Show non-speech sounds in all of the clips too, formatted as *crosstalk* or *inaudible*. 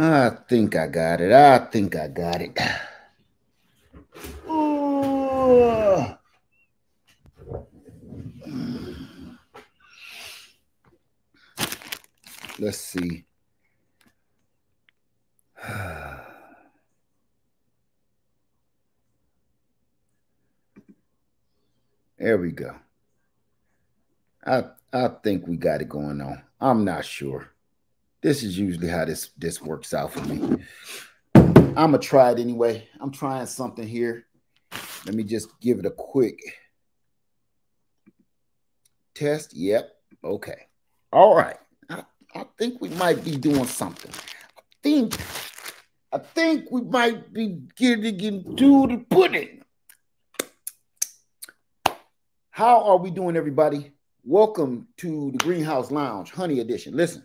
I think I got it. I think I got it. Let's see. There we go. I I think we got it going on. I'm not sure. This is usually how this this works out for me. I'm gonna try it anyway. I'm trying something here. Let me just give it a quick test. Yep. Okay. All right. I, I think we might be doing something. I think I think we might be getting into the pudding. How are we doing, everybody? Welcome to the Greenhouse Lounge, Honey Edition. Listen,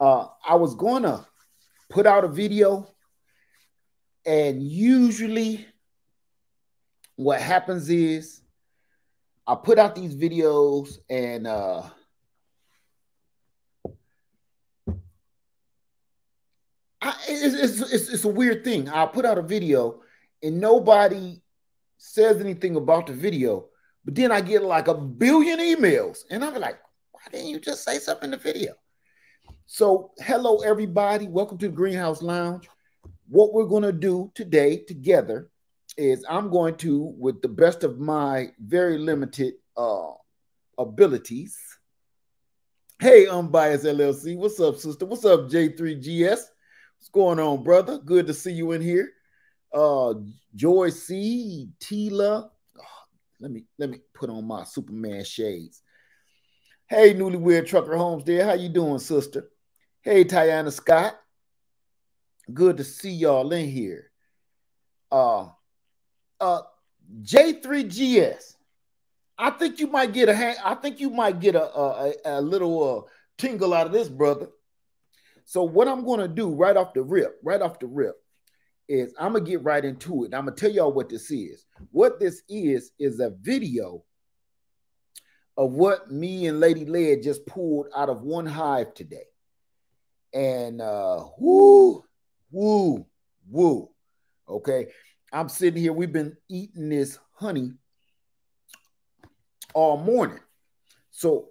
uh, I was going to put out a video, and usually what happens is I put out these videos, and uh, I, it's, it's, it's a weird thing. I put out a video, and nobody says anything about the video, but then I get like a billion emails, and I'm like, why didn't you just say something in the video? So, hello, everybody. Welcome to the Greenhouse Lounge. What we're going to do today together is I'm going to, with the best of my very limited uh, abilities, hey, Unbiased LLC, what's up, sister? What's up, J3GS? What's going on, brother? Good to see you in here uh Joy C, Tila. Oh, let me let me put on my Superman shades. Hey, newlywed trucker Holmes there. How you doing, sister? Hey, Tiana Scott. Good to see y'all in here. Uh uh J3GS. I think you might get a hang, I think you might get a, a, a little uh, tingle out of this, brother. So what I'm to do right off the rip, right off the rip, is I'm gonna get right into it. I'm gonna tell y'all what this is. What this is is a video of what me and Lady Led just pulled out of one hive today. And uh woo, woo, woo. Okay. I'm sitting here. We've been eating this honey all morning. So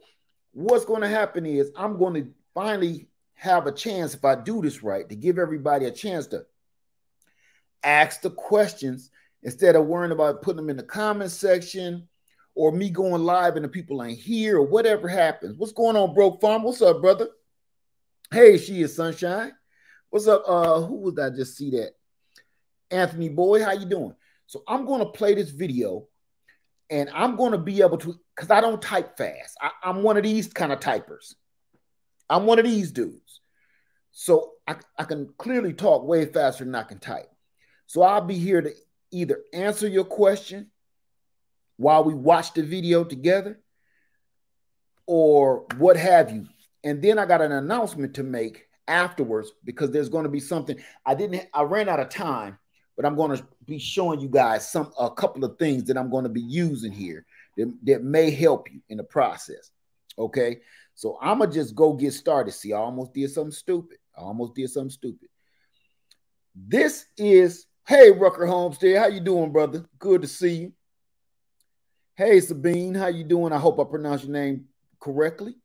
what's going to happen is I'm going to finally have a chance if I do this right to give everybody a chance to ask the questions instead of worrying about putting them in the comment section or me going live and the people ain't here or whatever happens. What's going on, Broke Farm? What's up, brother? Hey, she is Sunshine. What's up? Uh, who was I just see that? Anthony Boy, how you doing? So I'm going to play this video and I'm going to be able to, because I don't type fast. I, I'm one of these kind of typers. I'm one of these dudes. So I, I can clearly talk way faster than I can type. So I'll be here to either answer your question while we watch the video together or what have you. And then I got an announcement to make afterwards because there's going to be something I didn't I ran out of time, but I'm going to be showing you guys some a couple of things that I'm going to be using here that, that may help you in the process. Okay. So I'm gonna just go get started. See, I almost did something stupid. I almost did something stupid. This is Hey, Rucker Homestead, how you doing, brother? Good to see you. Hey, Sabine, how you doing? I hope I pronounced your name correctly.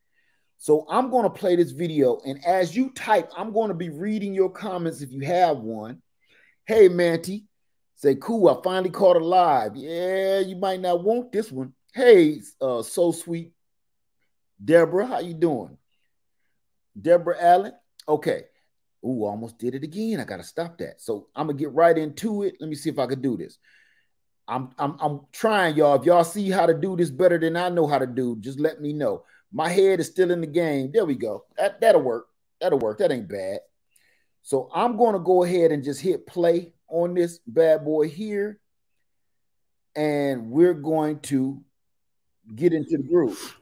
So I'm going to play this video, and as you type, I'm going to be reading your comments if you have one. Hey, Manti. say, cool, I finally caught a live. Yeah, you might not want this one. Hey, uh, so sweet. Deborah, how you doing? Deborah Allen. Okay. Ooh, almost did it again. I got to stop that. So I'm gonna get right into it. Let me see if I can do this. I'm I'm I'm trying, y'all. If y'all see how to do this better than I know how to do, just let me know. My head is still in the game. There we go. That that'll work. That'll work. That ain't bad. So I'm gonna go ahead and just hit play on this bad boy here, and we're going to get into the groove.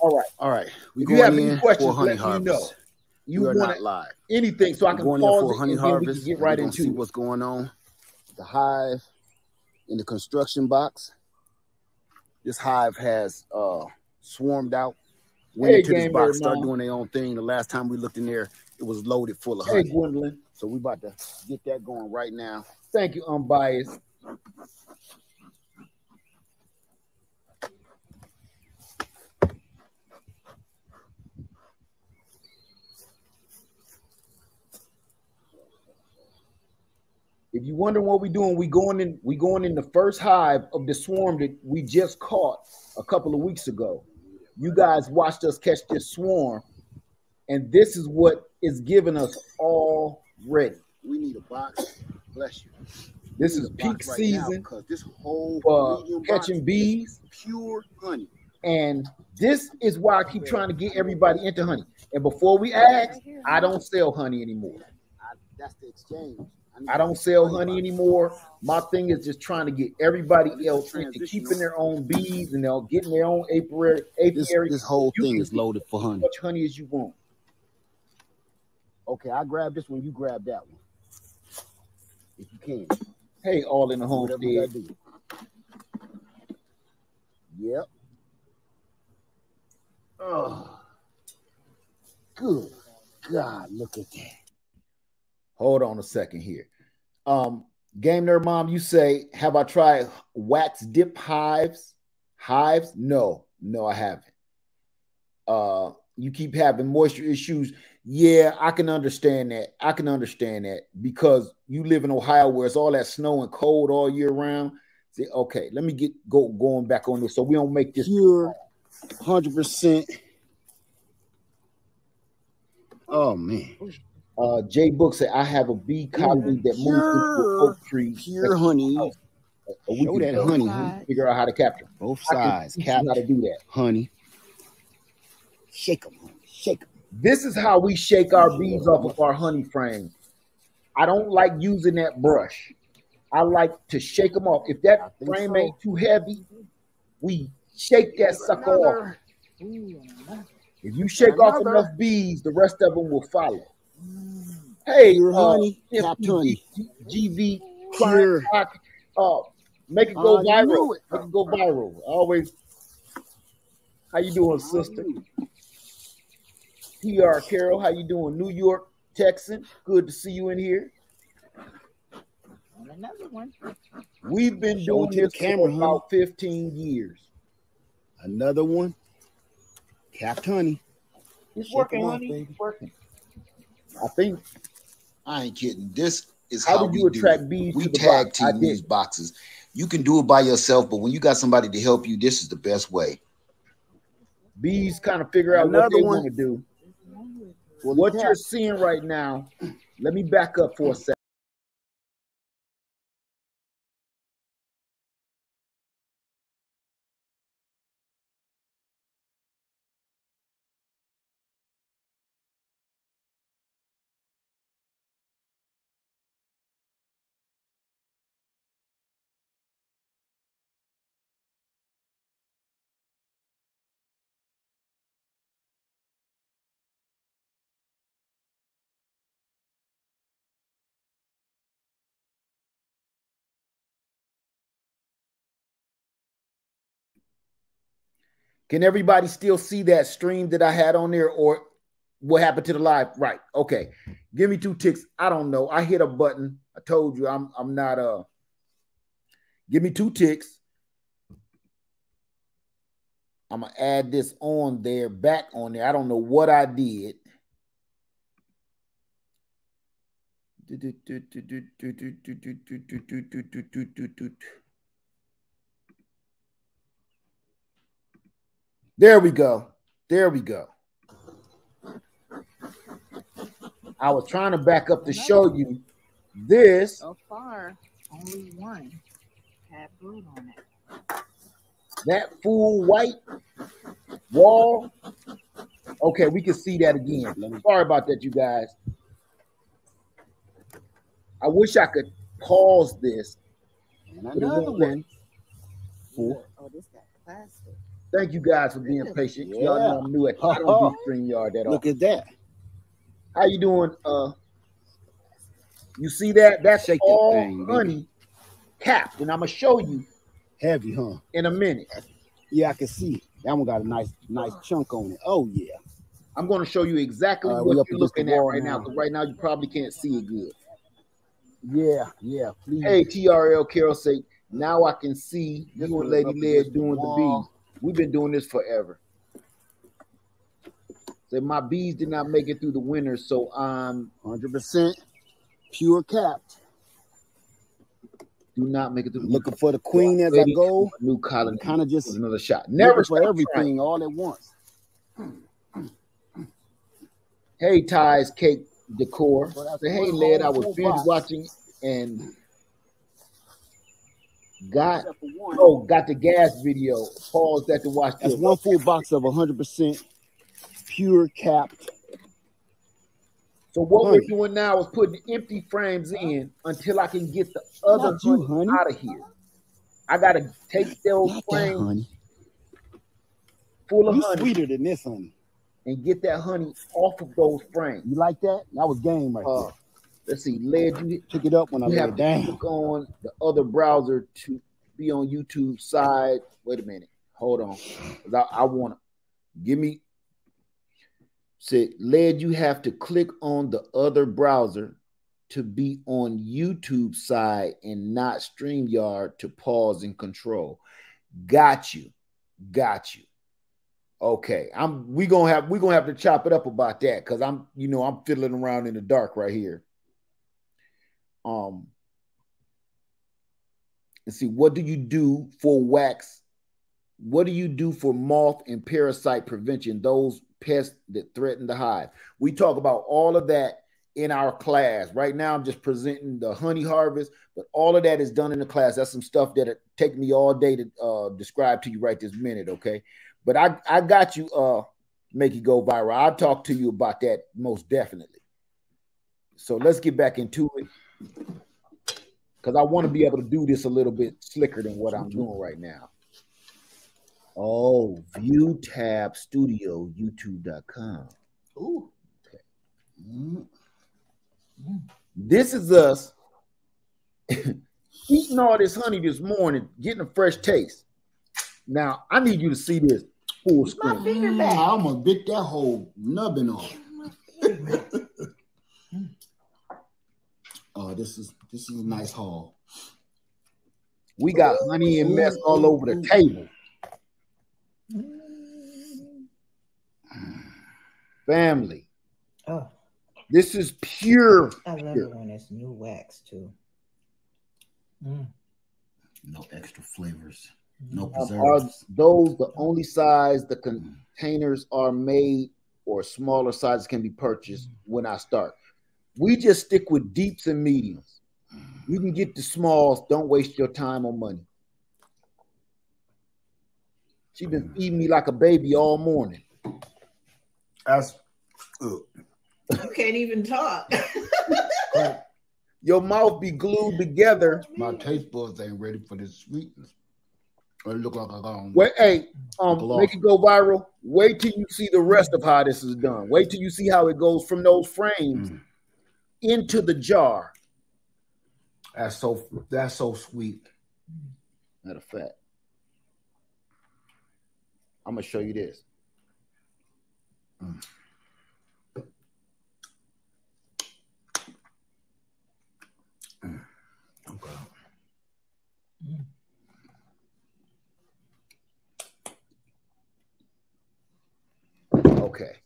All right. All right. We if you have any questions, let harvest. me know. You want not live. anything so I can going pause for honey it harvest. we can get right into see what's going on. The hive in the construction box. This hive has uh, swarmed out went Hey, into this box, Bird start Mom. doing their own thing. The last time we looked in there, it was loaded full of Hey, honey. Gwendolyn. So we about to get that going right now. Thank you, unbiased. If you wonder what we're doing, we going in. We going in the first hive of the swarm that we just caught a couple of weeks ago. You guys watched us catch this swarm, and this is what is giving us already. We need a box. Bless you. This is peak right season because this whole for medium box catching bees. pure honey. And this is why I keep trying to get everybody into honey. And before we ask, I don't sell honey anymore. I, that's the exchange. Need I don't sell honey anymore. My thing is just trying to get everybody else into keeping their own bees and they're getting their own apiary. This, apiary. this whole You thing is loaded for honey. as honey. much honey as you want. Okay, I grab this one. You grab that one. If you can. Hey, all in the Whatever homestead. Yep. Oh, good God! Look at that. Hold on a second here. Um, Game Nerd Mom, you say, have I tried wax dip hives? Hives? No, no, I haven't. Uh, you keep having moisture issues. Yeah, I can understand that. I can understand that because you live in Ohio where it's all that snow and cold all year round. Okay, let me get go going back on this so we don't make this Pure, hundred percent. Oh man, uh Jay Book said I have a bee colony that moves into an oak tree. pure honey. a week Show that ago. honey. Side. Figure out how to capture. Both sides, teach you cap, how to do that. honey. Shake them, honey. Shake them. This is how we shake our bees off of our honey frame. I don't like using that brush. I like to shake them off. If that frame so. ain't too heavy, we shake that sucker off. If you shake off enough bees, the rest of them will follow. Hey, Pure uh, honey, capped honey. GV, Pure. uh, make it go Uh, viral. it. Make it go viral. Always. How you doing, sister? PR Carol, how you doing? New York Texan, good to see you in here. Another one. We've been Show doing it to the this camera, for honey. about 15 years. Another one. Capped honey. It's Shake working, 'em off, honey. It's working. I think. I ain't kidding. This is How how, did we you do attract it. bees We to tag box? I team these boxes. You can do it by yourself, but when you got somebody to help you, this is the best way. Bees kind of figure out what Another they one. want to do. Fully What capped. you're seeing right now, let me back up for a second. Can everybody still see that stream that I had on there, or what happened to the live? Right. Okay. Give me two ticks. I don't know. I hit a button. I told you I'm I'm not uh give me two ticks. I'm gonna add this on there, back on there. I don't know what I did. There we go. There we go. I was trying to back up to show you this. So far, only one had brood on it. that full white wall. Okay, we can see that again. Sorry about that, you guys. I wish I could pause this. And another one. Fool. Oh, this got plastic. Thank you guys for being patient. Y'all know I'm new at I don't do *laughs* StreamYard that Look at that. How you doing? Uh you see that? That's Shake that all thing, baby. honey capped, and I'm gonna show you Heavy, huh? in a minute. Yeah, I can see. That one got a nice, nice chunk on it. Oh yeah. I'm going to show you exactly Uh, what you're looking at right now. Because right now you probably can't see it good. Yeah, yeah. Please. Hey, TRL Carol say, now I can see This you and Lady Led against the doing the wall. We've been doing this forever. Say my bees did not make it through the winter, so I'm Hundred percent pure capped. do not make it through Looking for the queen as I go. New colony. Kind of just another shot. Never for everything trying. all at once. Hey, Ty's Cake Decor. Hey, Led, I was binge watching and got one. oh got the gas video. Pause that to watch That's one full box of hundred percent pure capped. So what we're doing now is putting empty frames in until I can get the other Not you, honey honey. out of here. I gotta take those Not that frames honey. full of You honey sweeter than this honey. and get that honey off of those frames. You like that? That was game right Uh, there. Let's see, Led, you, Pick it up when I lay have down. click on the other browser to be on YouTube side. Wait a minute, hold on, I, I want to give me. Said Led, you have to click on the other browser to be on YouTube side and not StreamYard to pause and control. Got you, got you. Okay, I'm we gonna have we gonna have to chop it up about that because I'm you know I'm fiddling around in the dark right here. Um, see, what do you do for wax? What do you do for moth and parasite prevention? Those pests that threaten the hive. We talk about all of that in our class. Right now, I'm just presenting the honey harvest, but all of that is done in the class. That's some stuff that it take me all day to uh, describe to you right this minute. Okay, but I I got you. Uh, make it go viral. I'll talk to you about that most definitely. So let's get back into it because I want to be able to do this a little bit slicker than what I'm doing right now. Oh, View Tab Studio, YouTube.com. Ooh. Mm. This is us *laughs* eating all this honey this morning, getting a fresh taste. Now, I need you to see this full My screen. finger Mm, back. I almost bit that whole nubbin off. Oh, this is this is a nice haul. We got honey and mess all over the table. Family, Oh, this is pure. I love Yeah. it when it's new wax too. Mm. No extra flavors. No Um, are preservatives. those the only size the containers are made or smaller sizes can be purchased when I start? We just stick with deeps and mediums. You can get the smalls. Don't waste your time on money. She been feeding me like a baby all morning. That's ugh. You can't even talk. *laughs* Your mouth be glued together. my taste buds ain't ready for this sweetness. It look like I got. Wait, hey, um, Gloss. make it go viral. Wait till you see the rest of how this is done. Wait till you see how it goes from those frames Mm. Into the jar. That's so that's so sweet. Matter of fact, I'm gonna show you this. Mm. Okay. Okay.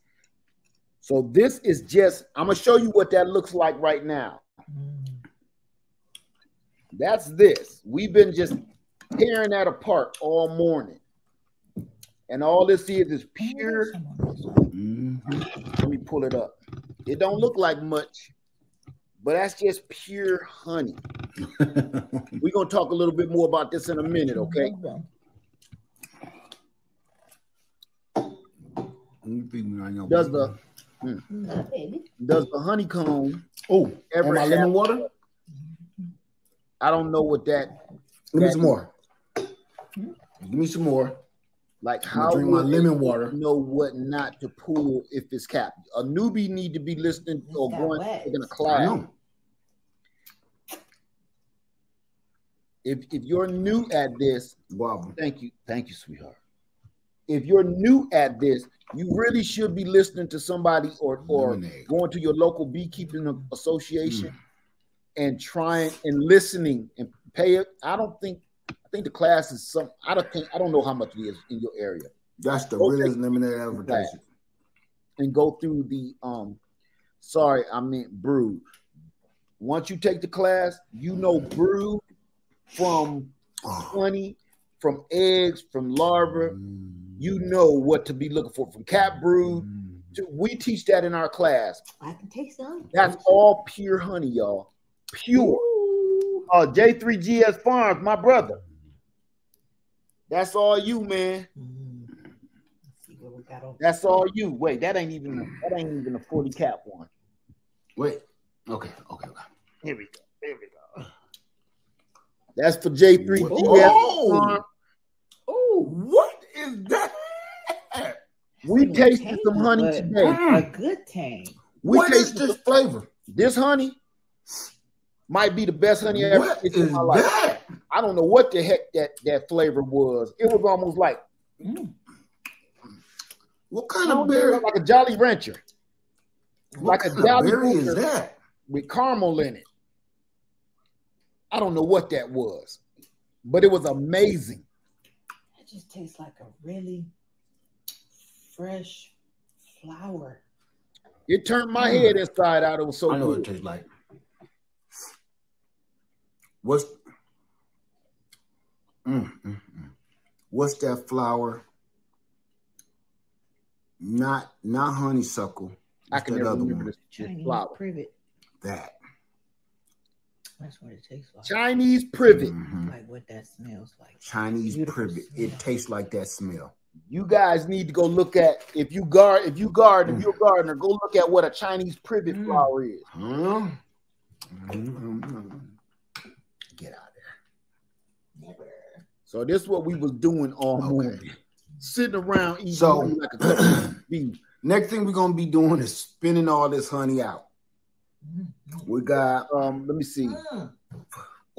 So this is just, I'm gonna show you what that looks like right now. That's this. We've been just tearing that apart all morning. And all this is is pure. Let me pull it up. It don't look like much, but that's just pure honey. *laughs* We're gonna talk a little bit more about this in a minute, okay? You feed me on your- Does the No, baby. does the honeycomb oh ever and my have- lemon water? I don't know what that Give me some more. Hmm? Give me some more. like I'm how gonna drink my lemon water. know what not to pull if it's capped. A newbie need to be listening or got going wax. taking a I class. If if you're new at this, Wow. thank you, thank you, sweetheart if you're new at this, you really should be listening to somebody or, or going to your local beekeeping association mm. and trying and listening and pay it. I don't think I think the class is some I don't think I don't know how much it is in your area. That's the go realest lemonade advertising. And go through the um sorry, I meant brood. Once you take the class, you know brood from 20 from eggs, from larvae. Mm. You know what to be looking for from capped brood. Mm. to- We teach that in our class. I can taste some. That's all pure honey, y'all. Pure. Ooh. Uh, J3GS Farms, my brother. That's all you, man. Mm. Let's see what we got on. That's all you. Wait, that ain't even that ain't even a 40 cap one. Wait. Okay. Okay. okay. Here we go. Here we go. That's for J3GS Farms. Ooh. What is that? We Ooh, tasted tangy, some honey but today. A good tang. We What is tasted this flavor? this honey might be the best honey I ever What tasted in is my life. that? I don't know what the heck that that flavor was. It was almost like Mm. What kind of know, berry? like a Jolly Rancher What like a kind of Jolly berry is that? with caramel in it. I don't know what that was, but it was amazing. It just tastes like a really fresh flower. It turned my Mm. head inside out. It was so I know what it good. tastes like. What's Mm, mm, mm. what's that flower? Not not honeysuckle. I What's can that never other remember one? this, this Chinese flower. privet. That. That's what it tastes like. Chinese privet. Mhm. Like what that smells like. Chinese Beautiful privet. smell. It tastes like that smell. You guys need to go look at if you guard if you garden if Mm. you're a gardener, go look at what a Chinese privet Mm. flower is. Huh? Mm-hmm. Get out Never. So this is what we was doing all Okay. morning, sitting around eating So- like a cup of *clears throat* there. beef. Next thing we're gonna be doing is spinning all this honey out. We got um, let me see.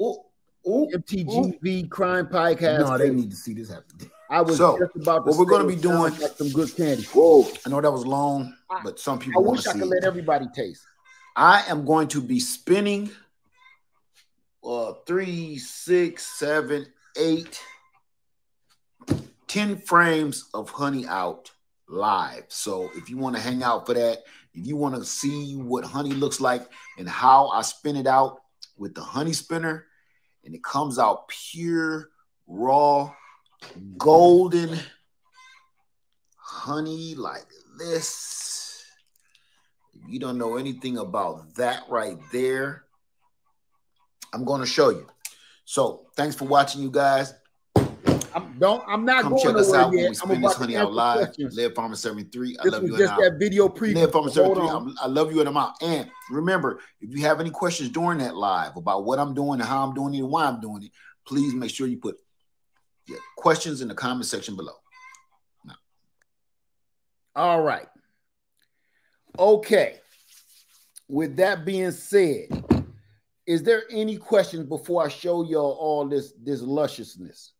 Oh, oh, MTGV Crime Podcast. no, they need to see this happen. I was So, just about to what we're gonna be doing- like some good candy. Whoa! I know that was long, but some people I wish to I could it. let everybody taste. I am going to be spinning uh three, six, seven, eight, ten frames of honey out live. So if you want to hang out for that, if you want to see what honey looks like and how I spin it out with the honey spinner, and it comes out pure, raw, golden honey like this. If you don't know anything about that right there, I'm going to show you. So, thanks for watching, you guys. I'm don't. I'm not Come going check us out when we spin this honey out live. questions. Lead Farmer 73. I This love was you just and out. video preview. Lead Farmer Hold 73. I'm- I love you and I'm out. And remember, if you have any questions during that live about what I'm doing and how I'm doing it and why I'm doing it, please make sure you put your questions in the comment section below. All right. Okay. With that being said, is there any questions before I show y'all all this this lusciousness?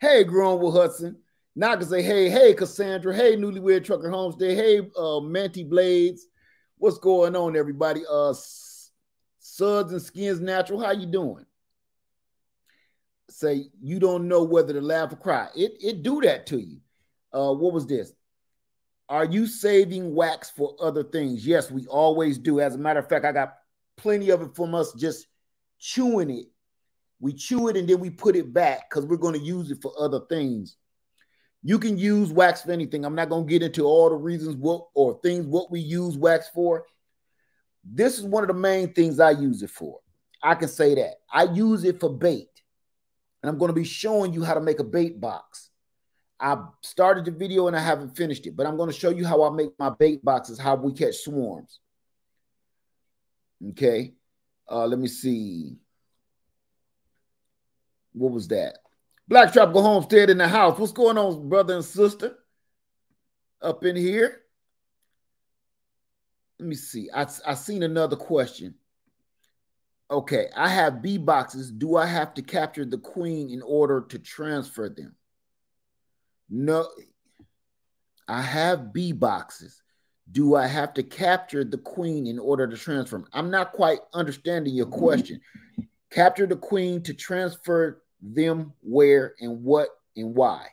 Hey, with Hudson. Not to say, hey, hey, Cassandra. Hey, newlywed trucker homestead. Hey, uh, Manty Blades. What's going on, everybody? Uh, Suds and Skins Natural. How you doing? Say you don't know whether to laugh or cry. It it do that to you. Uh, what was this? Are you saving wax for other things? Yes, we always do. As a matter of fact, I got plenty of it from us just chewing it. We chew it and then we put it back because we're going to use it for other things. You can use wax for anything. I'm not going to get into all the reasons what or things what we use wax for. This is one of the main things I use it for. I can say that. I use it for bait. And I'm going to be showing you how to make a bait box. I started the video and I haven't finished it, but I'm going to show you how I make my bait boxes, how we catch swarms. Okay. Uh, let me see. What was that? Black Tropical Homestead in the house. What's going on, brother and sister? Up in here. Let me see. I, I seen another question. Okay, I have bee boxes. Do I have to capture the queen in order to transfer them? No, I have bee boxes. Do I have to capture the queen in order to transfer them? I'm not quite understanding your question. Capture the queen to transfer them where and what and why.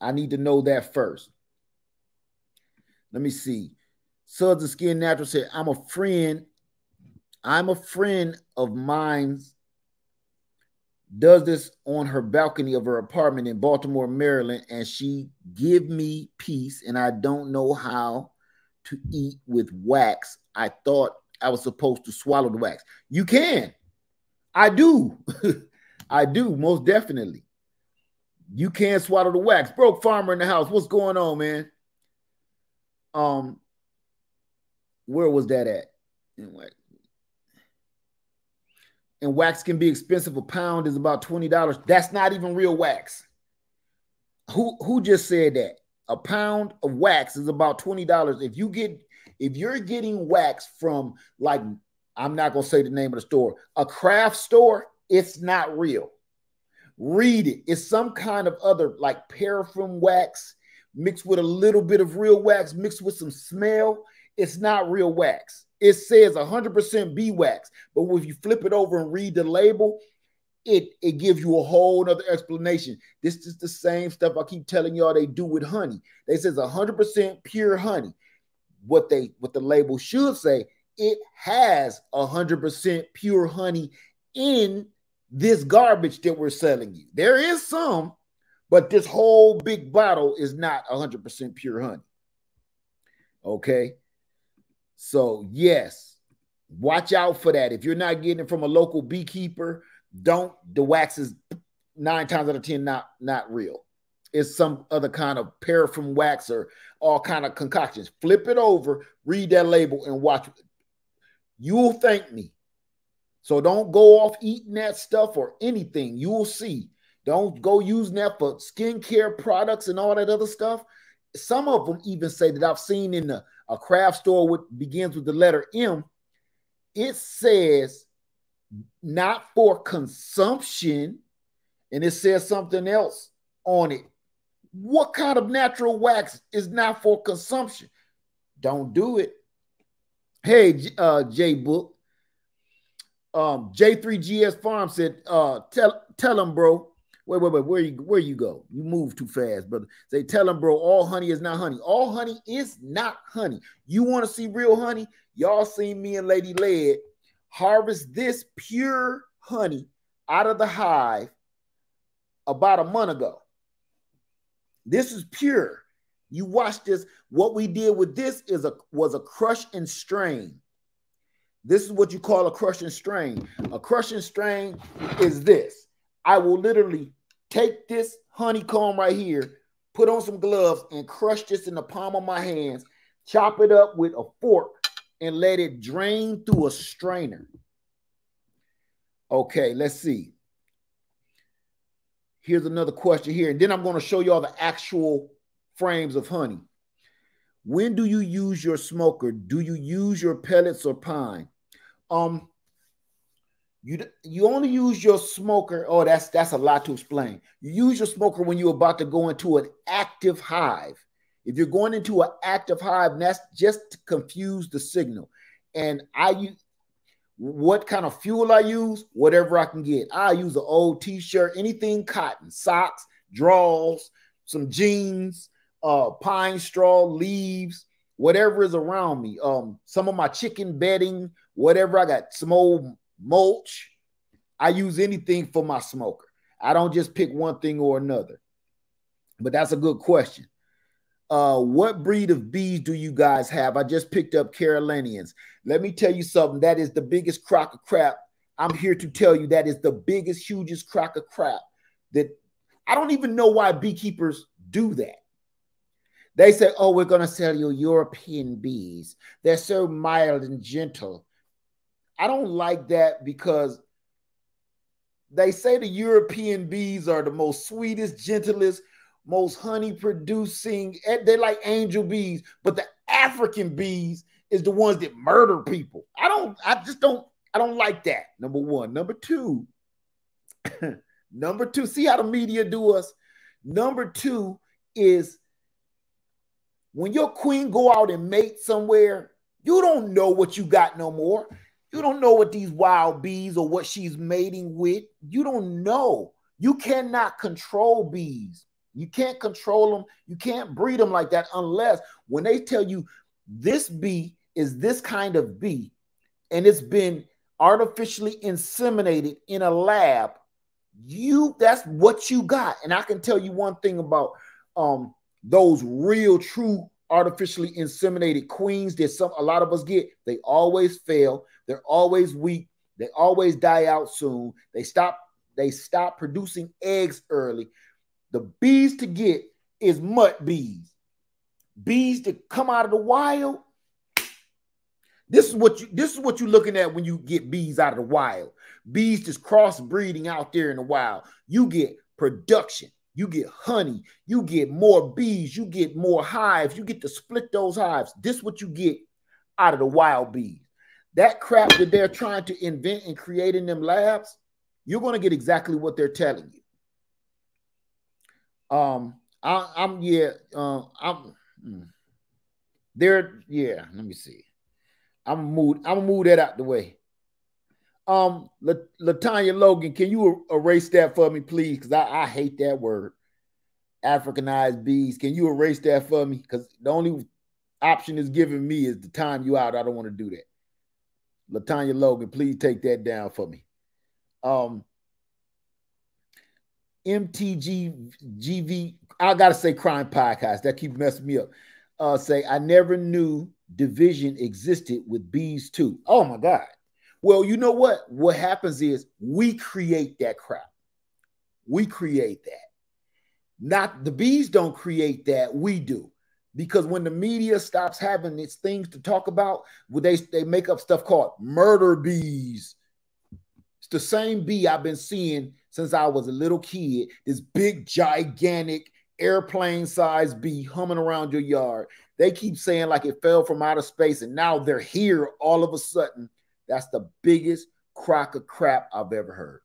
I need to know that first. Let me see. Suds of Skin Natural said, I'm a friend. I'm a friend of mine's does this on her balcony of her apartment in Baltimore, Maryland, and she give me peace, and I don't know how to eat with wax. I thought I was supposed to swallow the wax. You can. I do. *laughs* I do, most definitely. You can't swallow the wax. Broke farmer in the house. What's going on, man? Um, where was that at? Anyway, and wax can be expensive. A pound is about $20. That's not even real wax. Who who just said that? A pound of wax is about $20. If you get if you're getting wax from like I'm not gonna say the name of the store, a craft store, it's not real. Read it. It's some kind of other like paraffin wax mixed with a little bit of real wax, mixed with some smell. It's not real wax it says 100% bee wax, but if you flip it over and read the label, it it gives you a whole other explanation. This is the same stuff I keep telling y'all they do with honey. They says 100% pure honey. What they what the label should say, it has 100% pure honey in this garbage that we're selling you. There is some, but this whole big bottle is not 100% pure honey. Okay. So, yes, watch out for that. If you're not getting it from a local beekeeper, don't the wax is nine times out of ten not not real. It's some other kind of paraffin wax or all kind of concoctions. Flip it over, read that label, and watch. You'll thank me. So don't go off eating that stuff or anything. You'll see. Don't go using that for skincare products and all that other stuff. Some of them even say that I've seen in a craft store with begins with the letter M, it says not for consumption, and it says something else on it. What kind of natural wax is not for consumption? Don't do it. Hey, uh, J Book. Um, J3GS Farm said, uh, tell tell him, bro, Wait, wait, wait. Where you where you go? You move too fast, brother. Say, tell them, bro. All honey is not honey. All honey is not honey. You want to see real honey? Y'all seen me and Lady Led harvest this pure honey out of the hive about a month ago. This is pure. You watch this. What we did with this is a was a crush and strain. This is what you call a crush and strain. A crush and strain is this. I will literally take this honeycomb right here, put on some gloves, and crush this in the palm of my hands, chop it up with a fork, and let it drain through a strainer. Okay, let's see. Here's another question here, and then I'm going to show you all the actual frames of honey. When do you use your smoker? Do you use your pellets or pine? Um, you you only use your smoker. Oh, that's that's a lot to explain. You use your smoker when you're about to go into an active hive. If you're going into an active hive, that's just to confuse the signal. And I use what kind of fuel I use, whatever I can get. I use an old t-shirt, anything cotton, socks, drawers, some jeans, uh, pine straw, leaves, whatever is around me. Um, some of my chicken bedding, whatever I got, some old mulch. I use anything for my smoker. I don't just pick one thing or another. But that's a good question. Uh, what breed of bees do you guys have? I just picked up Carniolans. Let me tell you something. That is the biggest crock of crap. I'm here to tell you that is the biggest, hugest crock of crap. That I don't even know why beekeepers do that. They say, "Oh, we're going to sell you European bees. They're so mild and gentle." I don't like that because they say the European bees are the most sweetest, gentlest, most honey producing. Eh, they're like angel bees, but the African bees is the ones that murder people. I don't, I just don't, I don't like that. Number one. Number two, *clears throat* number two, see how the media do us. Number two is When your queen go out and mate somewhere, you don't know what you got no more. You don't know what these wild bees or what she's mating with. You don't know. You cannot control bees. You can't control them. You can't breed them like that unless when they tell you this bee is this kind of bee and it's been artificially inseminated in a lab, you that's what you got. And I can tell you one thing about um those real true artificially inseminated queens that some a lot of us get, they always fail, they're always weak, they always die out soon, they stop they stop producing eggs early. The bees to get is mutt bees. Bees that come out of the wild. This is what you this is what you're looking at when you get bees out of the wild. Bees just crossbreeding out there in the wild. You get production, you get honey, you get more bees, you get more hives, you get to split those hives. This is what you get out of the wild bees. That crap that they're trying to invent and create in them labs, you're going to get exactly what they're telling you. Um, I, am yeah, uh, I'm hmm. there. Yeah, let me see. I'm move. I'm move that out the way. Um, Latanya Logan, can you erase that for me, please? Because I, I hate that word. Africanized bees. Can you erase that for me? Because the only option is giving me is to time you out. I don't want to do that. Latanya Logan, please take that down for me. Um, MTG GV, I gotta say crime podcast. That keep messing me up. Uh, say I never knew division existed with bees too. Oh my god. Well, you know what? What happens is we create that crap. We create that. Not the bees don't create that, we do. Because when the media stops having its things to talk about, they, they make up stuff called murder bees. It's the same bee I've been seeing since I was a little kid. This big, gigantic, airplane sized bee humming around your yard. They keep saying like it fell from outer space and now they're here all of a sudden. That's the biggest crock of crap I've ever heard.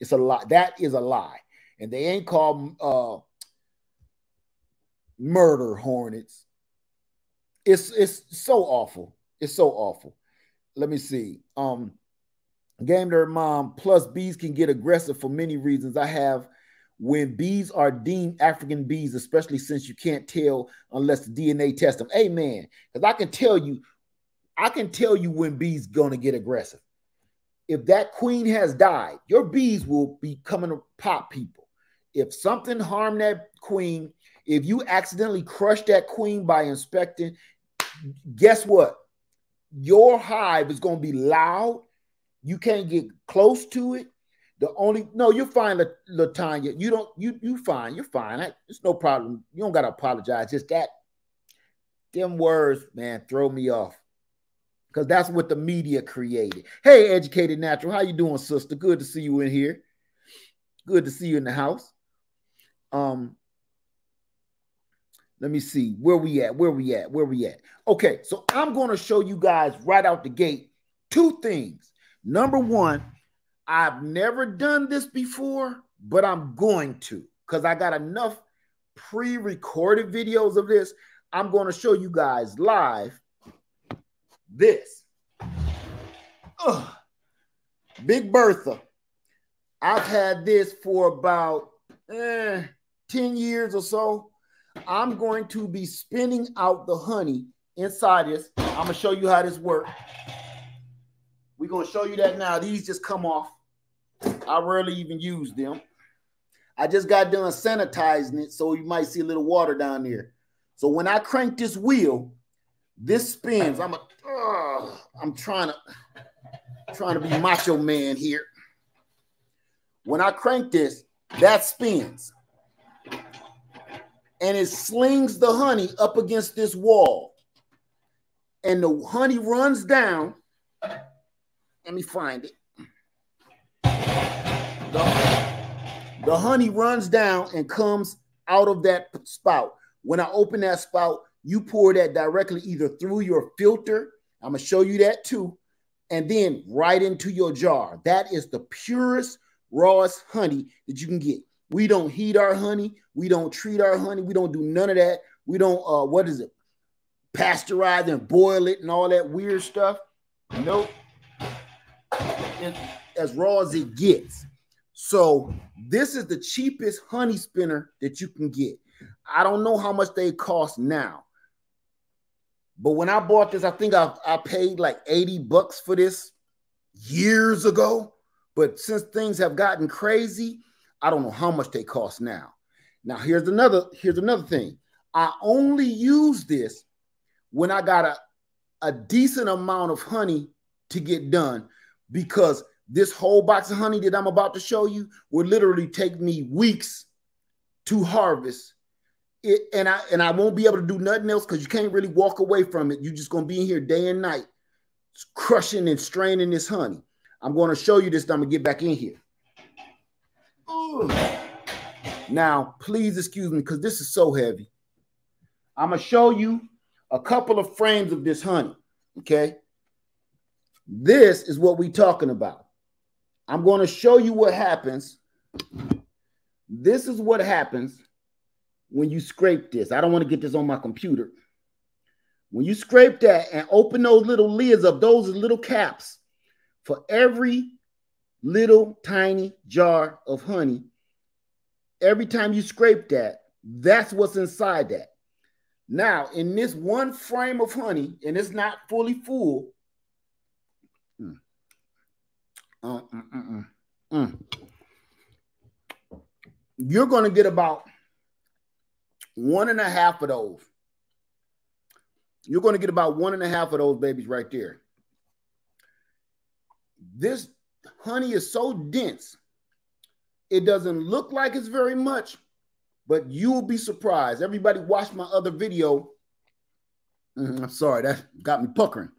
It's a lie. That is a lie. And they ain't called uh, murder hornets. It's it's so awful. It's so awful. Let me see. Um, game their mom plus bees can get aggressive for many reasons. I have when bees are deemed African bees, especially since you can't tell unless the DNA test them. Amen. Because I can tell you, I can tell you when bees gonna get aggressive. If that queen has died, your bees will be coming to pop people. If something harmed that queen, if you accidentally crush that queen by inspecting, guess what? Your hive is gonna be loud. You can't get close to it the only no, you're fine, Latanya. You don't you you fine. You're fine. it's no problem. You don't gotta apologize. Just that them words, man, throw me off. Because that's what the media created. Hey, educated natural, how you doing, sister? Good to see you in here. Good to see you in the house. Um, let me see where we at. Where we at? Where we at? Okay, so I'm going to show you guys right out the gate two things. Number one I've never done this before, but I'm going to because I got enough pre recorded videos of this. I'm going to show you guys live this. Ugh. Big Bertha. I've had this for about eh, 10 years or so. I'm going to be spinning out the honey inside this. I'm going to show you how this works. We're going to show you that now. These just come off. I rarely even use them. I just got done sanitizing it, so you might see a little water down there. So when I crank this wheel, this spins. I'm a, uh, I'm trying to trying to be macho man here. When I crank this, that spins. And it slings the honey up against this wall. And the honey runs down. Let me find it the, the honey runs down and comes out of that spout. When I open that spout, you pour that directly either through your filter. I'm gonna show you that too, and then right into your jar. That is the purest, rawest honey that you can get. We don't heat our honey. We don't treat our honey. We don't do none of that. We don't. Uh, what is it? pasteurize and boil it and all that weird stuff. Nope. It's as raw as it gets. So this is the cheapest honey spinner that you can get. I don't know how much they cost now. But when I bought this, I think I, I paid like 80 bucks for this years ago. But since things have gotten crazy, I don't know how much they cost now. Now here's another here's another thing. I only use this when I got a, a decent amount of honey to get done because this whole box of honey that I'm about to show you would literally take me weeks to harvest it and I and I won't be able to do nothing else because you can't really walk away from it. You're just gonna be in here day and night, crushing and straining this honey. I'm gonna show you this. I'm gonna get back in here. Ooh. Now, please excuse me because this is so heavy. I'm gonna show you a couple of frames of this honey. Okay, this is what we're talking about. I'm going to show you what happens. This is what happens when you scrape this. I don't want to get this on my computer. When you scrape that and open those little lids up, those little caps for every little tiny jar of honey. Every time you scrape that, that's what's inside that. Now, in this one frame of honey, and it's not fully full, mm, uh, mm, mm, mm, you're going to get about one and a half of those. You're going to get about one and a half of those babies right there. This honey is so dense, it doesn't look like it's very much, but you'll be surprised. Everybody watch my other video. Mm, I'm sorry, that got me puckering.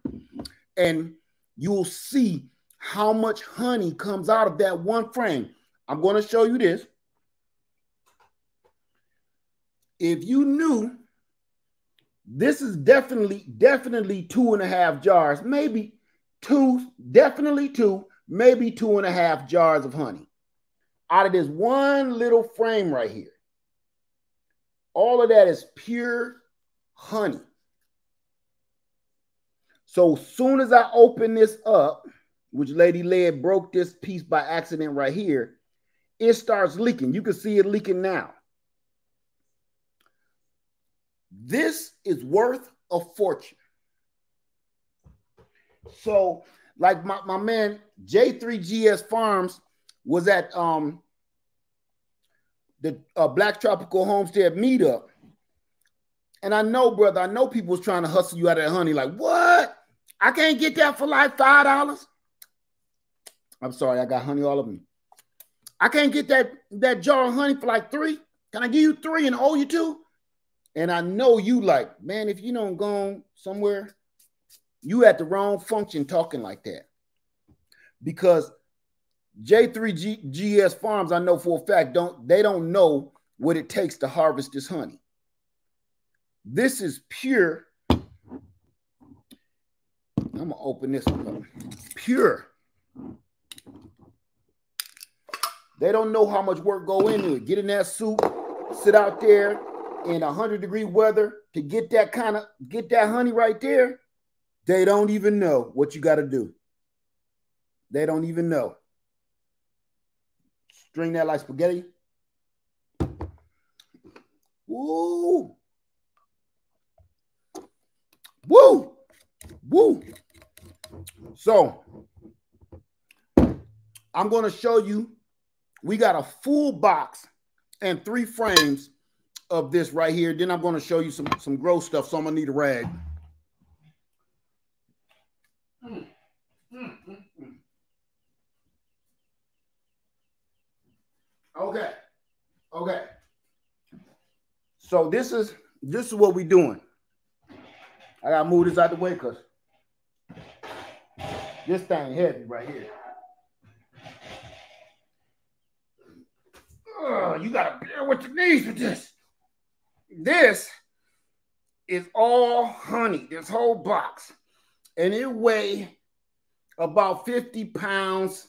And you'll see how much honey comes out of that one frame. I'm going to show you this. If you knew this is definitely, definitely two and a half jars, maybe two, definitely two, maybe two and a half jars of honey out of this one little frame right here. All of that is pure honey. So soon as I open this up, which Lady Lead broke this piece by accident right here, it starts leaking. You can see it leaking now. This is worth a fortune. So, like my, my man J3GS Farms was at um the uh, Black Tropical Homestead meetup. And I know, brother, I know people was trying to hustle you out of that honey. Like, what? I can't get that for like five dollars. I'm sorry, I got honey all of me. I can't get that that jar of honey for like three. Can I give you three and owe you two? And I know you like, man, if you don't go somewhere, you at the wrong function talking like that. Because J3GS Farms, I know for a fact, don't they don't know what it takes to harvest this honey. This is pure. I'm gonna open this one up. Pure. They don't know how much work go into it. Get in that suit, sit out there in 100 degree weather to get that kind of get that honey right there. They don't even know what you got to do. They don't even know. String that like spaghetti. Woo! Woo! Woo! So, I'm going to show you. We got a full box and three frames of this right here. Then I'm going to show you some, some gross stuff. So I'm going to need a rag. Mm, mm, mm, Okay. Okay. So this is this is what we're doing. I gotta move this out the way because this thing heavy right here. Ugh, you gotta bear with your knees with this. This is all honey, this whole box. And it weigh about 50 pounds.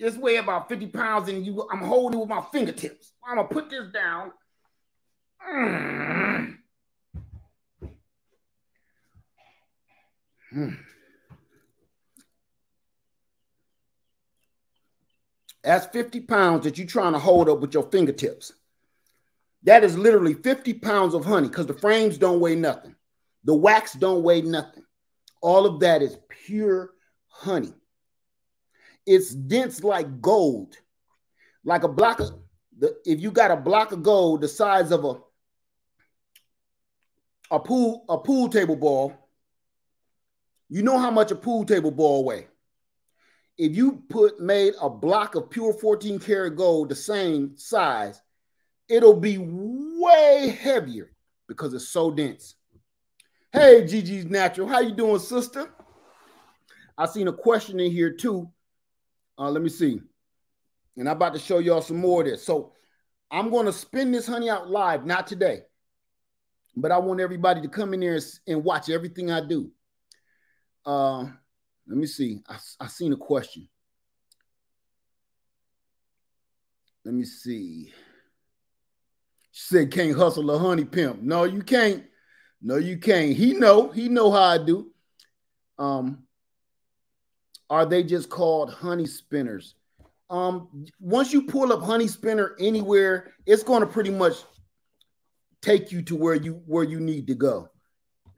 This weigh about 50 pounds, and you I'm holding it with my fingertips. I'm gonna put this down. Mm. Hmm. That's 50 pounds that you're trying to hold up with your fingertips. That is literally 50 pounds of honey because the frames don't weigh nothing. The wax don't weigh nothing. All of that is pure honey. It's dense like gold, like a block of the. If you got a block of gold the size of a a pool a pool table ball, you know how much a pool table ball weigh. If you put made a block of pure 14 karat gold the same size, it'll be way heavier because it's so dense. Hey, Gigi's Natural, how you doing, sister? I seen a question in here too. Uh, let me see. And I'm about to show y'all some more of this. So I'm going to spin this honey out live, not today, but I want everybody to come in there and, and watch everything I do. Uh, let me see. I, I seen a question. Let me see. She said, "Can't hustle a honey pimp." No, you can't. No, you can't. He know. He know how I do. Um, are they just called honey spinners? Um, once you pull up honey spinner anywhere, it's going to pretty much take you to where you where you need to go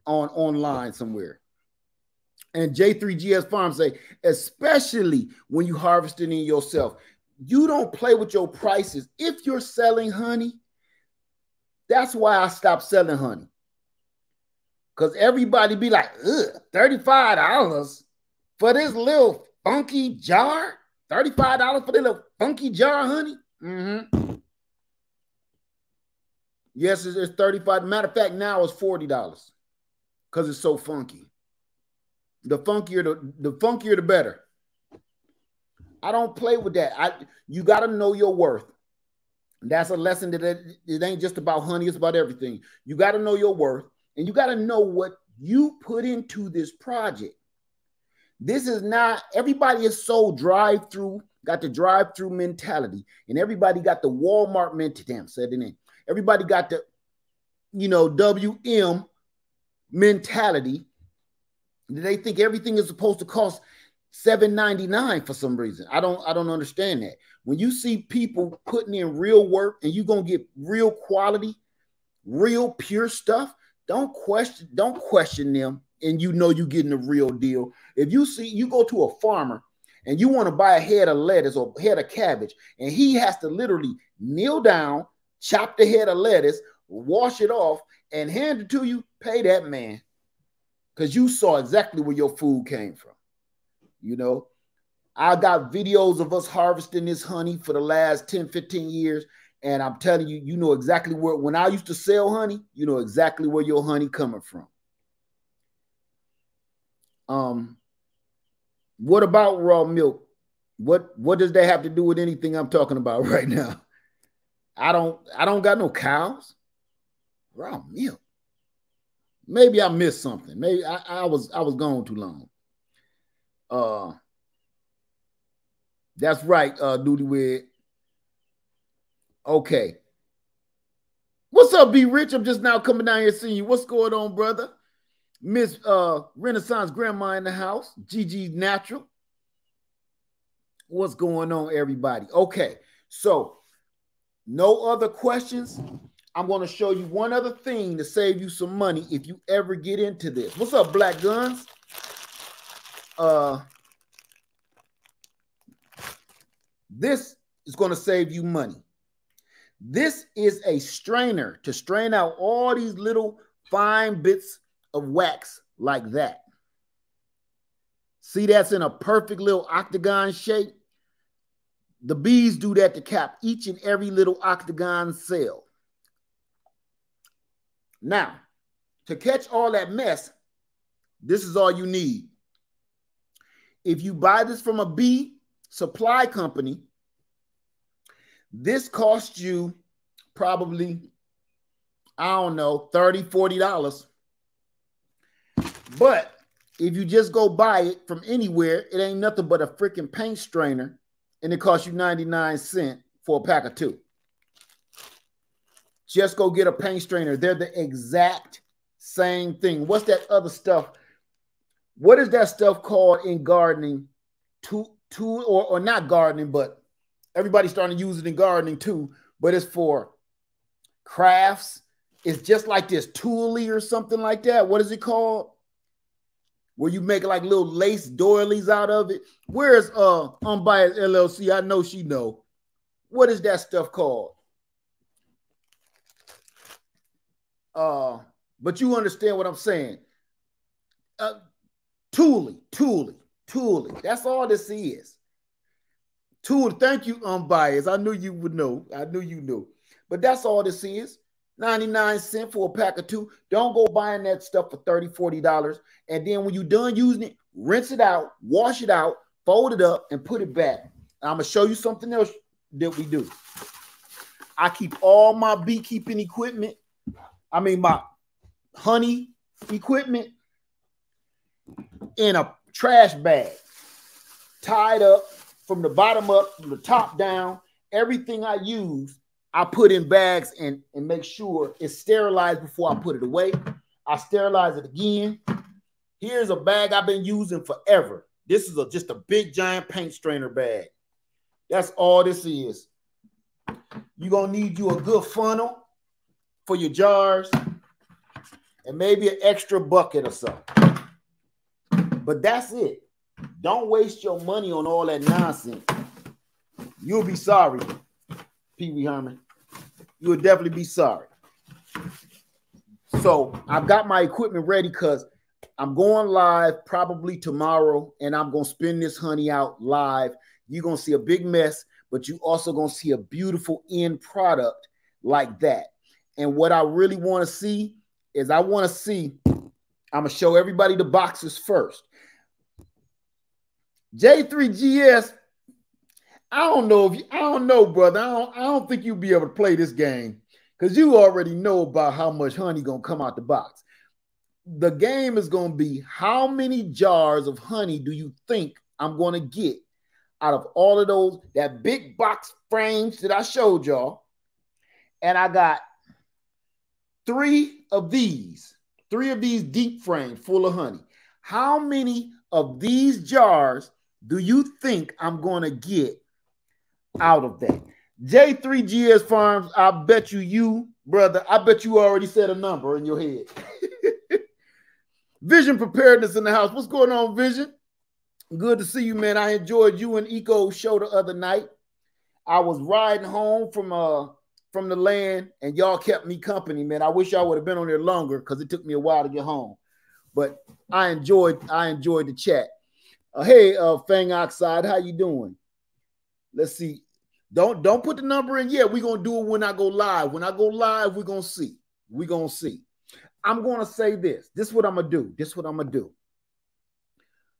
on online somewhere. And J3GS Farm say, especially when you harvesting in yourself, you don't play with your prices. If you're selling honey, that's why I stopped selling honey. Because everybody be like, ugh, $35 for this little funky jar? $35 for this little funky jar, honey? Mm-hmm. Yes, it's 35 Matter of fact, now it's $40 because it's so funky. The funkier, the, the funkier, the better. I don't play with that. I you got to know your worth. That's a lesson that it, it ain't just about honey, it's about everything. You got to know your worth and you got to know what you put into this project. This is not everybody is so drive through, got the drive through mentality, and everybody got the Walmart mentality. Damn, said it in. Everybody got the, you know, WM mentality. They think everything is supposed to cost 7.99 for some reason. I don't I don't understand that. When you see people putting in real work and you're gonna get real quality, real pure stuff, don't question, don't question them, and you know you're getting a real deal. If you see you go to a farmer and you want to buy a head of lettuce or head of cabbage, and he has to literally kneel down, chop the head of lettuce, wash it off, and hand it to you, pay that man. Because you saw exactly where your food came from. You know, I got videos of us harvesting this honey for the last 10, 15 years. And I'm telling you, you know exactly where, when I used to sell honey, you know exactly where your honey coming from. Um, what about raw milk? What what does that have to do with anything I'm talking about *laughs* right now? I don't I don't got no cows. Raw milk. Maybe I missed something. Maybe I, I was I was gone too long. Uh that's right, uh Duty Wig. Okay. What's up, B Rich? I'm just now coming down here seeing you. What's going on, brother? Miss uh Renaissance Grandma in the house, Gigi Natural. What's going on, everybody? Okay, so no other questions. I'm going to show you one other thing to save you some money if you ever get into this. What's up, Black Guns? Uh, this is going to save you money. This is a strainer to strain out all these little fine bits of wax like that. See, that's in a perfect little octagon shape. The bees do that to cap each and every little octagon cell. Now, to catch all that mess, this is all you need. If you buy this from a bee supply company, this costs you probably, I don't know, $30, $40. But if you just go buy it from anywhere, it ain't nothing but a freaking paint strainer, and it costs you 99 cents for a pack of two. Just go get a paint strainer. They're the exact same thing. What's that other stuff? what is that stuff called in gardening? To to or, or not gardening, but everybody's starting to use it in gardening too. But it's for crafts. It's just like this toolie or something like that. What is it called? Where you make like little lace doilies out of it. Where's uh unbiased LLC? I know she know. What is that stuff called? Uh, but you understand what I'm saying. Uh, tulle, tulle, tulle. That's all this is. Tulle, thank you, unbiased. I knew you would know. I knew you knew. But that's all this is. 99 cents for a pack of two. Don't go buying that stuff for 30 $40. And then when you're done using it, rinse it out, wash it out, fold it up, and put it back. I'm gonna show you something else that we do. I keep all my beekeeping equipment, I mean my honey equipment in a trash bag, tied up from the bottom up, from the top down. Everything I use, I put in bags and, and make sure it's sterilized before I put it away. I sterilize it again. Here's a bag I've been using forever. This is a, just a big giant paint strainer bag. That's all this is. You're gonna need you a good funnel for your jars and maybe an extra bucket or something. But that's it. Don't waste your money on all that nonsense. You'll be sorry, Pee Wee Herman. You'll definitely be sorry. So I've got my equipment ready because I'm going live probably tomorrow, and I'm gonna spin this honey out live. You're gonna see a big mess, but you also gonna see a beautiful end product like that. And what I really want to see is I want to see, I'm gonna show everybody the boxes first. J3GS, I don't know if you, I don't know, brother. I don't, I don't think you'll be able to play this game because you already know about how much honey gonna come out the box. The game is gonna be how many jars of honey do you think I'm gonna get out of all of those that big box frames that I showed y'all, and I got three of these, three of these deep frames full of honey. How many of these jars do you think I'm to get out of that? J3GS Farms, I bet you, you, brother, I bet you already said a number in your head. *laughs* Vision Preparedness in the house. What's going on, Vision? Good to see you, man. I enjoyed you and Eco show the other night. I was riding home from uh from the land, and y'all kept me company, man. I wish y'all would have been on there longer because it took me a while to get home. But I enjoyed I enjoyed the chat. Uh, hey, uh, Fang Oxide, how you doing? Let's see. Don't don't put the number in yet. We're gonna do it when I go live. When I go live, we're gonna see. We're gonna see. I'm gonna say this. This is what I'm gonna do. This is what I'm gonna do.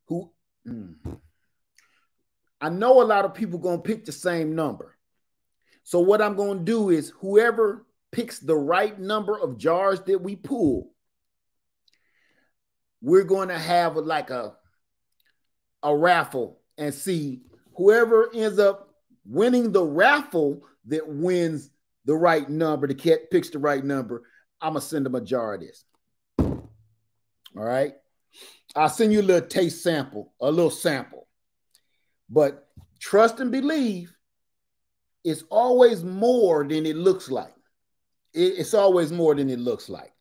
Who mm. I know a lot of people gonna pick the same number. So what I'm to do is whoever picks the right number of jars that we pull, we're to have like a a raffle and see whoever ends up winning the raffle that wins the right number, the cat picks the right number. I'm gonna send them a jar of this. All right. I'll send you a little taste sample, a little sample. But trust and believe it's always more than it looks like. it's always more than it looks like.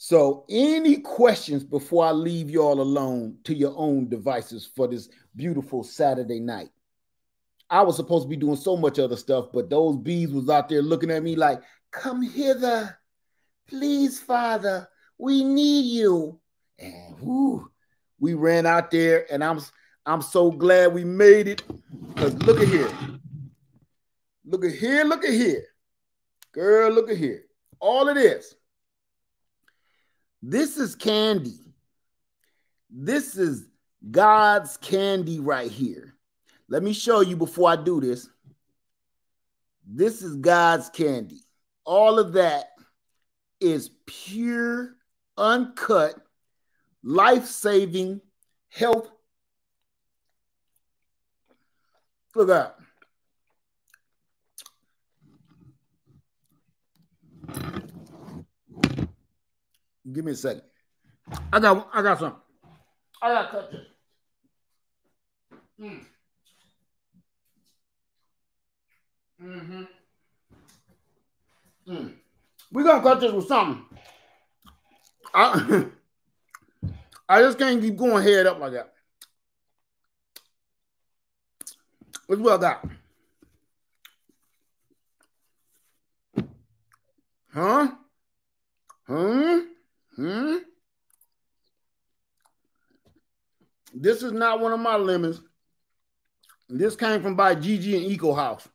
So, any questions before I leave you all alone to your own devices for this beautiful Saturday night? I was supposed to be doing so much other stuff, but those bees was out there looking at me like, "Come hither, please, Father. We need you." And we ran out there, and I'm I'm so glad we made it. Cause look at here, Look at here, look at here. Girl, look at here. All of this. This is candy. This is God's candy right here. Let me show you before I do this. This is God's candy. All of that is pure, uncut, life saving health. Look out. Give me a second. I got I got some. I gotta cut this. Mm. Mm-hmm. Mm. We're gonna cut this with something. I, *laughs* I just can't keep going head up like that. What's what I got? Huh? Hmm? Hmm? This is not one of my lemons. This came from by Gigi and Eco House.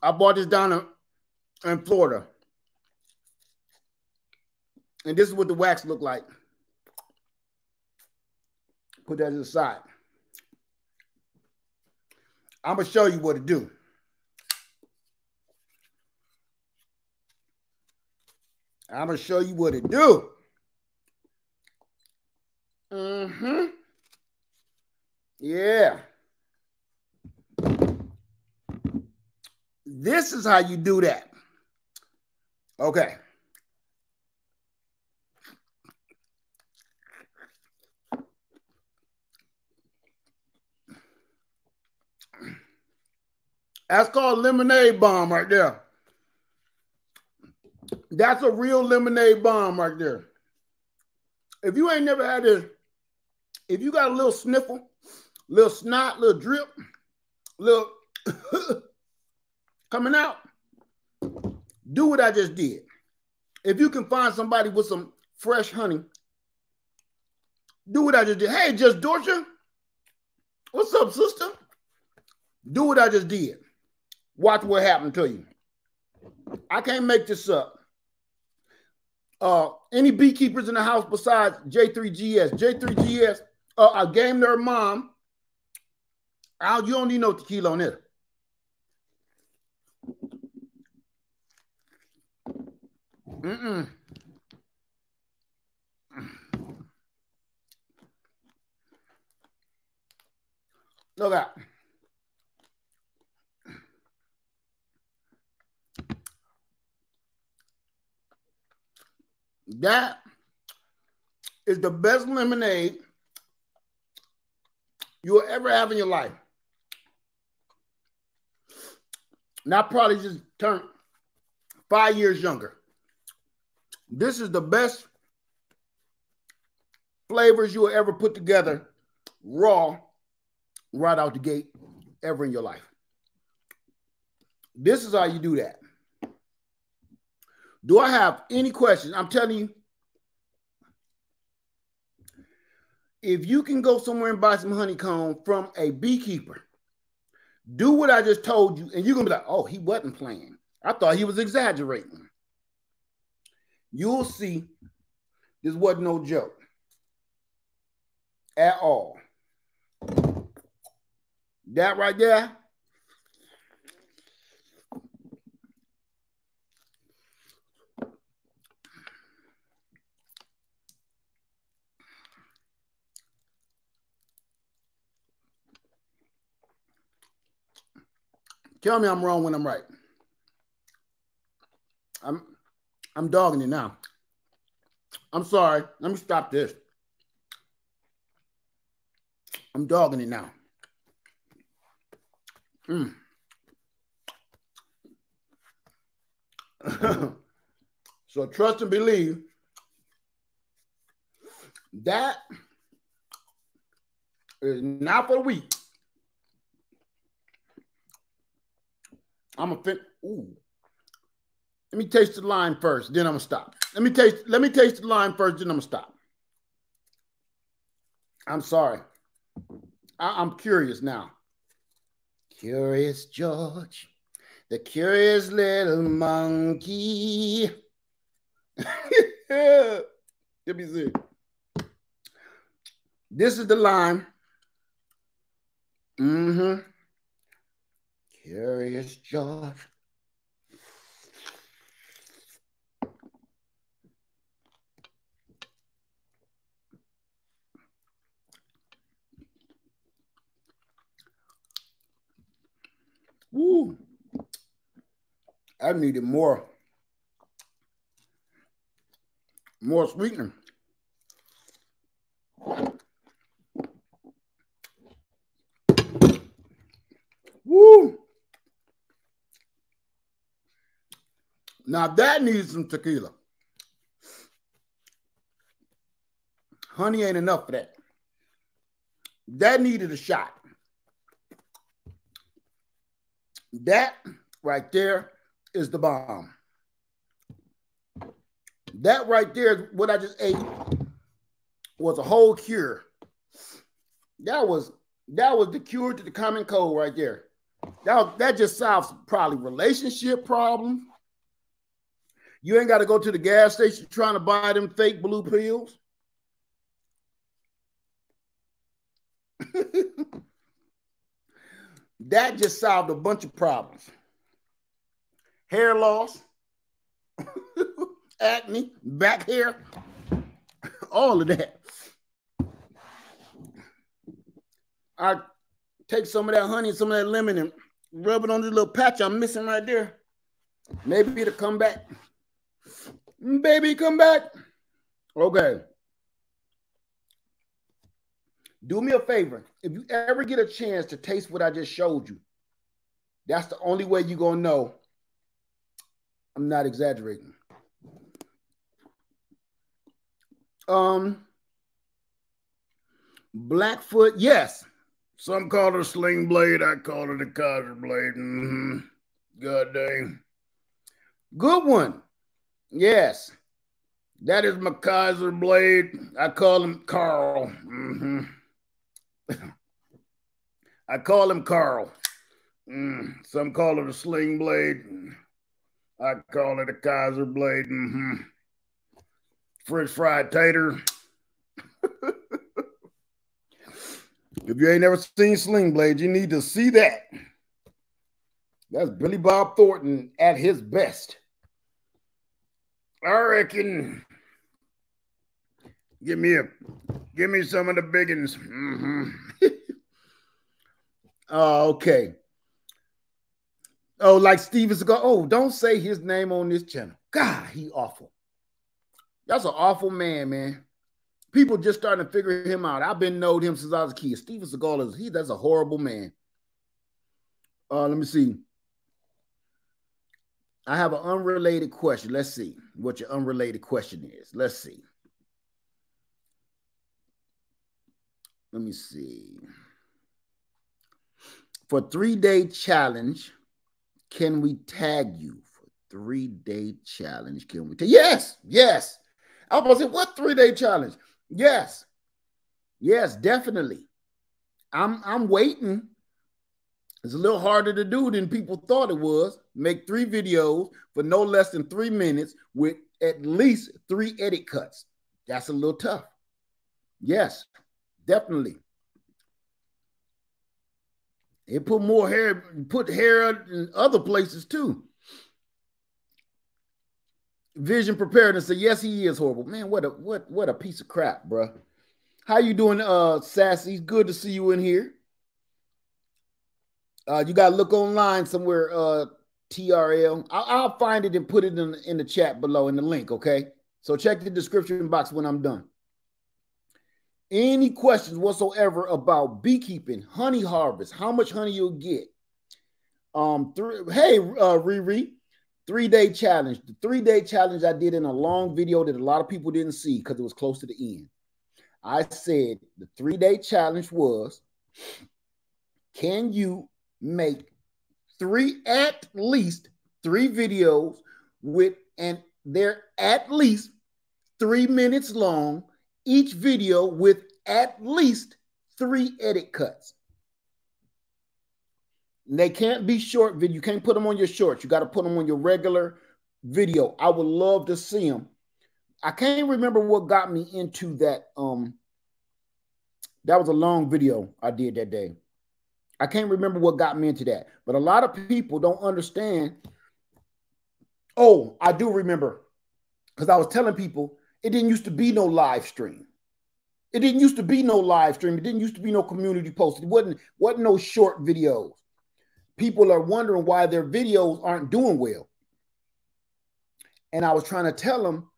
I bought this down in, Florida. And this is what the wax looked like. Put that to the side. I'm gonna show you what to do. I'm gonna show you what to do. Mm-hmm. Yeah. This is how you do that. Okay. That's called lemonade bomb right there. That's a real lemonade bomb right there. If you ain't never had this, if you got a little sniffle, little snot, little drip, little *coughs* coming out, do what I just did. If you can find somebody with some fresh honey, do what I just did. Hey, just Dorcha, what's up, sister? Do what I just did. Watch what happened to you. I can't make this up. Uh, any beekeepers in the house besides J3GS? J3GS, uh, I game their mom. Al, you don't need no tequila on it. Mm-mm. Look at that is the best lemonade you will ever have in your life. Now, probably just turned five years younger. This is the best flavors you will ever put together raw right out the gate ever in your life. This is how you do that. Do I have any questions? I'm telling you, if you can go somewhere and buy some honeycomb from a beekeeper, do what I just told you, and you're gonna be like, oh, he wasn't playing. I thought he was exaggerating. You'll see this wasn't no joke at all. That right there Tell me I'm wrong when I'm right. I'm I'm dogging it now. I'm sorry. Let me stop this. I'm dogging it now. Mm. *laughs* so trust and believe that is not for the weak. I'm a fin. Ooh. Let me taste the lime first, then I'm gonna stop. Let me taste. Let me taste the lime first, then I'm gonna stop. I'm sorry. I, am curious now. Curious George, the curious little monkey. *laughs* Let me see. This is the lime. Mm-hmm. Curious John. Woo. I needed more, more sweetener. Woo! Now that needs some tequila. Honey ain't enough for that. That needed a shot. That right there is the bomb. That right there, what I just ate, was a whole cure. That was that was the cure to the common cold right there. That, that just solves probably relationship problems. You ain't got to go to the gas station trying to buy them fake blue pills. *laughs* that just solved a bunch of problems. Hair loss, *laughs* acne, back hair, all of that. I take some of that honey, and some of that lemon, and rub it on the little patch I'm missing right there. Maybe it'll come back. Baby, come back. Okay. Do me a favor. If you ever get a chance to taste what I just showed you, that's the only way you're going to know I'm not exaggerating. Um, Blackfoot, yes. Some call it a sling blade. I call it a Kaiser blade. Mm-hmm. God dang. Good one. Yes. That is my Kaiser blade. I call him Carl. Mm-hmm. I call him Carl. Mm. Some call it a sling blade. I call it a Kaiser blade. Mm-hmm. French fried tater. *laughs* If you ain't never seen Sling Blade, you need to see that. That's Billy Bob Thornton at his best. I reckon. Give me a, give me some of the biggins. Mm-hmm. *laughs* uh, okay. Oh, like Steven Seagal. Oh, don't say his name on this channel. God, he awful. That's an awful man, man people just starting to figure him out. I've been knowing him since I was a kid. Steven Seagal is he that's a horrible man. Uh, let me see. I have an unrelated question. Let's see what your unrelated question is. Let's see. Let me see. For three day challenge, can we tag you for three day challenge? Can we? yes, yes. I was say, what three day challenge? Yes. Yes, definitely. I'm I'm waiting. It's a little harder to do than people thought it was. Make three videos for no less than three minutes with at least three edit cuts. That's a little tough. Yes, definitely. It put more hair, put hair in other places too. Vision preparedness said, yes, he is horrible. Man, what a what what a piece of crap, bro. How you doing, uh, Sassy? Good to see you in here. Uh, you gotta look online somewhere, uh, TRL. I'll, I'll find it and put it in, in the chat below in the link, okay? So check the description box when I'm done. Any questions whatsoever about beekeeping, honey harvest, how much honey you'll get? Um, hey, uh, Riri, three day challenge. The three day challenge I did in a long video that a lot of people didn't see because it was close to the end. I said the three day challenge was can you make three, at least three videos with, and they're at least three minutes long, each video with at least three edit cuts. They can't be short video. You can't put them on your shorts. You got to put them on your regular video. I would love to see them. I can't remember what got me into that. Um, that was a long video I did that day. I can't remember what got me into that, but a lot of people don't understand. Oh, I do remember because I was telling people it didn't used to be no live stream. It didn't used to be no live stream. It didn't used to be no community post. It wasn't wasn't no short videos people are wondering why their videos aren't doing well. And I was trying to tell them,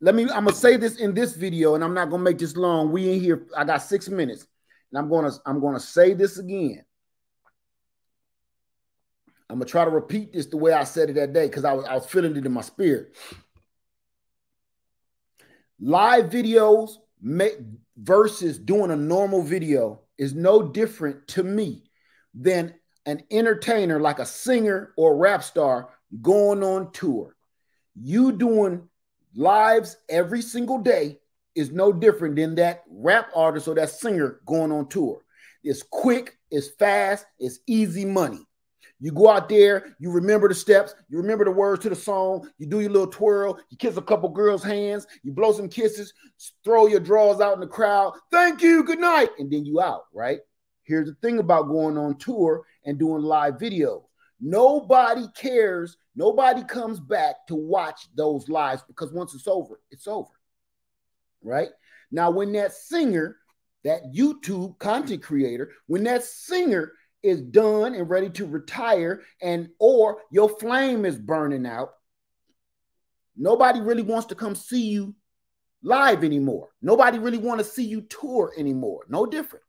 let me, I'm gonna say this in this video, and I'm not gonna make this long. We in here, I got six minutes, and I'm gonna I'm gonna say this again. I'm gonna try to repeat this the way I said it that day because I was I was feeling it in my spirit. Live videos versus doing a normal video is no different to me than an entertainer like a singer or a rap star going on tour. You doing lives every single day is no different than that rap artist or that singer going on tour. It's quick, it's fast, it's easy money. You go out there, you remember the steps, you remember the words to the song, you do your little twirl, you kiss a couple girls' hands, you blow some kisses, throw your drawers out in the crowd. Thank you, good night, and then you out, right? Here's the thing about going on tour and doing live videos. Nobody cares, nobody comes back to watch those lives because once it's over, it's over. Right? Now, when that singer, that YouTube content creator, when that singer is done and ready to retire and or your flame is burning out nobody really wants to come see you live anymore. Nobody really want to see you tour anymore. No different.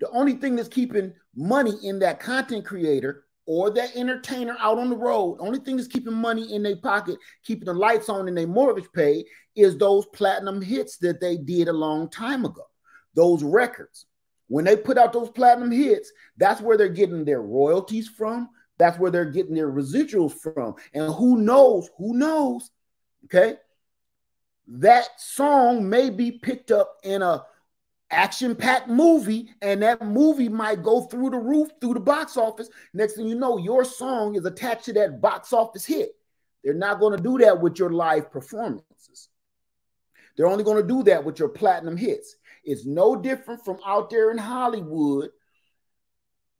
The only thing that's keeping money in that content creator or that entertainer out on the road only thing that's keeping money in their pocket keeping the lights on and their mortgage paid is those platinum hits that they did a long time ago those records when they put out those platinum hits, that's where they're getting their royalties from. That's where they're getting their residuals from. And who knows? Who knows? Okay. That song may be picked up in a action-packed movie, and that movie might go through the roof, through the box office. Next thing you know, your song is attached to that box office hit. They're not going to do that with your live performances. They're only going to do that with your platinum hits. It's no different from out there in Hollywood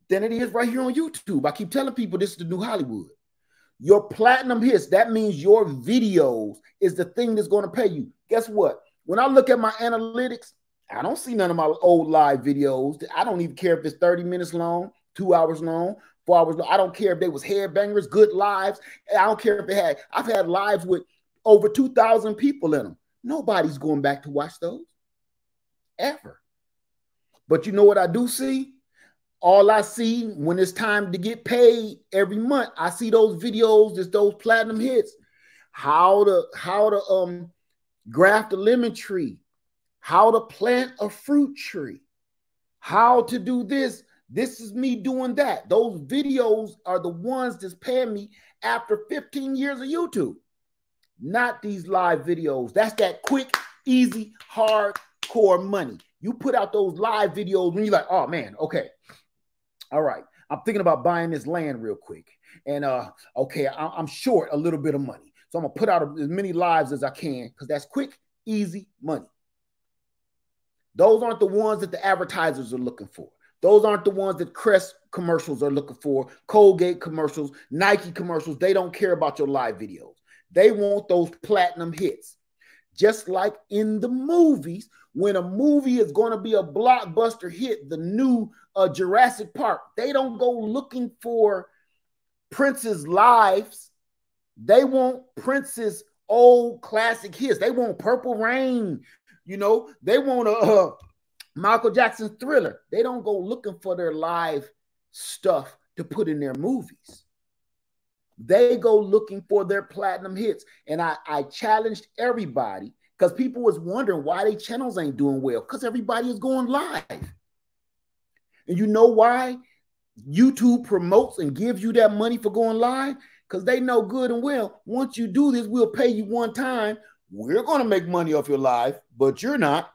than it is right here on YouTube. I keep telling people this is the new Hollywood. Your platinum hits, that means your videos is the thing that's going to pay you. Guess what? When I look at my analytics, I don't see none of my old live videos. I don't even care if it's 30 minutes long, two hours long, four hours long. I don't care if they was headbangers, good lives. I don't care if it had, I've had lives with over 2,000 people in them. Nobody's going back to watch those ever. But you know what I do see? All I see when it's time to get paid every month, I see those videos, just those platinum hits. How to how to um graft a lemon tree, how to plant a fruit tree, how to do this. This is me doing that. Those videos are the ones that's paying me after 15 years of YouTube. Not these live videos. That's that quick, easy, hardcore money. You put out those live videos when you're like, oh man, okay. All right. I'm thinking about buying this land real quick. And uh, okay, I- am short a little bit of money. So I'm gonna put out as many lives as I can because that's quick, easy money. Those aren't the ones that the advertisers are looking for. Those aren't the ones that Crest commercials are looking for, Colgate commercials, Nike commercials. They don't care about your live videos. They want those platinum hits. Just like in the movies, when a movie is going to be a blockbuster hit, the new uh, Jurassic Park, they don't go looking for Prince's lives. They want Prince's old classic hits. They want Purple Rain. You know, they want a uh, Michael Jackson thriller. They don't go looking for their live stuff to put in their movies. They go looking for their platinum hits. And I, I challenged everybody because people was wondering why their channels ain't doing well because everybody is going live. And you know why YouTube promotes and gives you that money for going live? Because they know good and well, once you do this, we'll pay you one time. We're going to make money off your live, but you're not.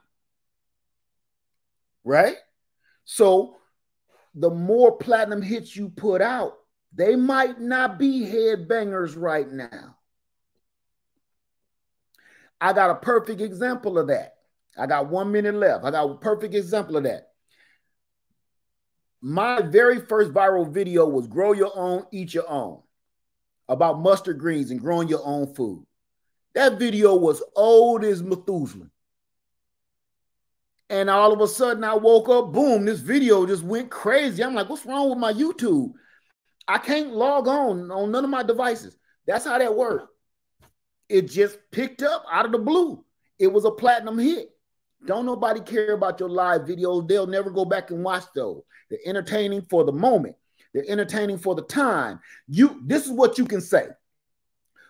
Right? So the more platinum hits you put out, they might not be headbangers right now. I got a perfect example of that. I got one minute left. I got a perfect example of that. My very first viral video was Grow Your Own, Eat Your Own about mustard greens and growing your own food. That video was old as Methuselah. And all of a sudden I woke up, boom, this video just went crazy. I'm like, what's wrong with my YouTube? I can't log on on none of my devices. That's how that worked. It just picked up out of the blue. It was a platinum hit. Don't nobody care about your live videos. They'll never go back and watch those. They're entertaining for the moment. They're entertaining for the time. You this is what you can say.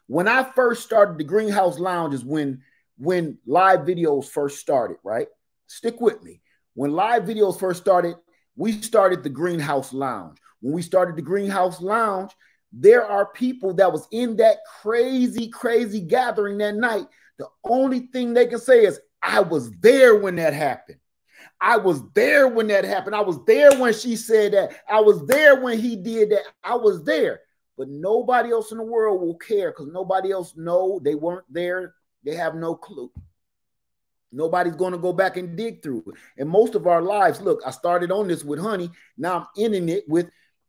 When I first started the Greenhouse Lounge is when when live videos first started, right? Stick with me. When live videos first started, we started the Greenhouse Lounge. When we started the Greenhouse Lounge, there are people that was in that crazy, crazy gathering that night. The only thing they can say is, I was there when that happened. I was there when that happened. I was there when she said that. I was there when he did that. I was there. But nobody else in the world will care because nobody else know they weren't there. They have no clue. Nobody's going to go back and dig through it. And most of our lives, look, I started on this with Honey. Now I'm ending it with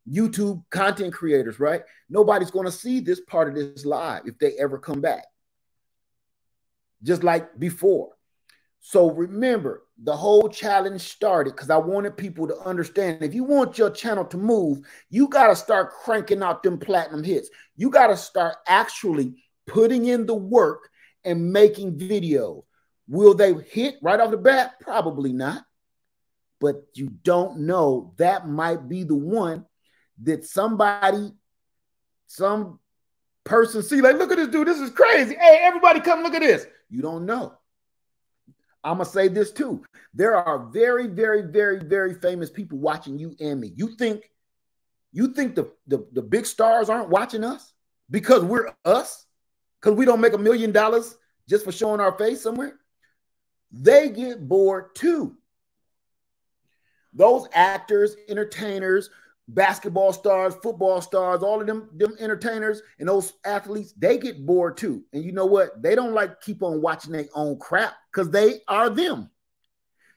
YouTube content creators, right? Nobody's going to see this part of this live if they ever come back. Just like before. So remember, the whole challenge started because I wanted people to understand if you want your channel to move, you got to start cranking out them platinum hits. You got to start actually putting in the work and making videos. Will they hit right off the bat? Probably not. But you don't know. That might be the one that somebody, some person see, like, look at this dude. This is crazy. Hey, everybody come look at this. You don't know. I'm gonna say this too. There are very, very, very, very famous people watching you and me. You think you think the, the, the big stars aren't watching us because we're us? Because we don't make a million dollars just for showing our face somewhere? They get bored too. Those actors, entertainers, basketball stars, football stars, all of them, them entertainers and those athletes, they get bored too. And you know what? They don't like keep on watching their own crap because they are them.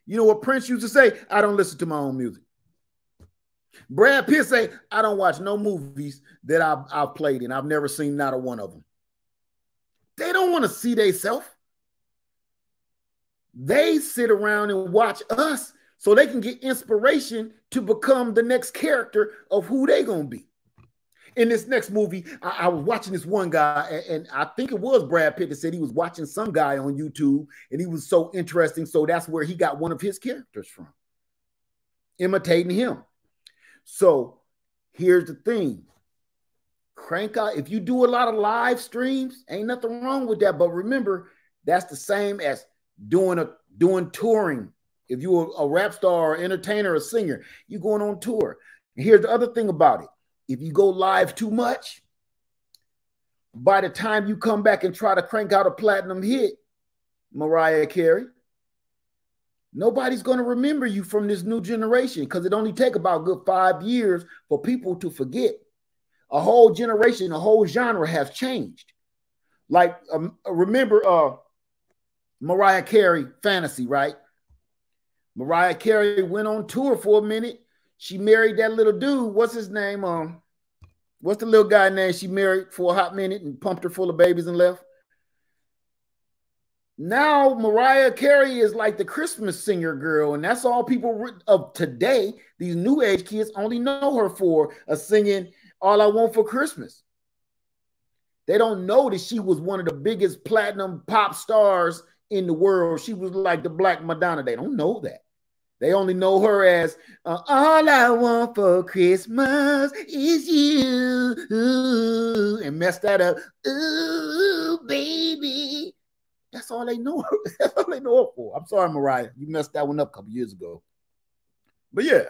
You know what Prince used to say? I don't listen to my own music. Brad Pitt say, I don't watch no movies that I've, I've played in. I've never seen not a one of them. They don't want to see themselves. They sit around and watch us so they can get inspiration to become the next character of who they gonna be. In this next movie, I, I was watching this one guy, and, and, I think it was Brad Pitt that said he was watching some guy on YouTube, and he was so interesting. So that's where he got one of his characters from, imitating him. So here's the thing crank out if you do a lot of live streams ain't nothing wrong with that but remember that's the same as doing a doing touring if you're a rap star or entertainer or singer, you're going on tour. And here's the other thing about it. If you go live too much, by the time you come back and try to crank out a platinum hit, Mariah Carey, nobody's going to remember you from this new generation because it only take about good five years for people to forget. A whole generation, a whole genre has changed. Like um, remember uh Mariah Carey fantasy, right? Mariah Carey went on tour for a minute. She married that little dude. What's his name? Um, what's the little guy name she married for a hot minute and pumped her full of babies and left? Now Mariah Carey is like the Christmas singer girl, and that's all people of today. These new age kids only know her for a singing "All I Want for Christmas." They don't know that she was one of the biggest platinum pop stars in the world. She was like the Black Madonna. They don't know that. They only know her as uh, all I want for Christmas is you, and mess that up. Ooh, baby. That's all they know. *laughs* That's all they know her for. I'm sorry, Mariah. You messed that one up a couple years ago. But yeah,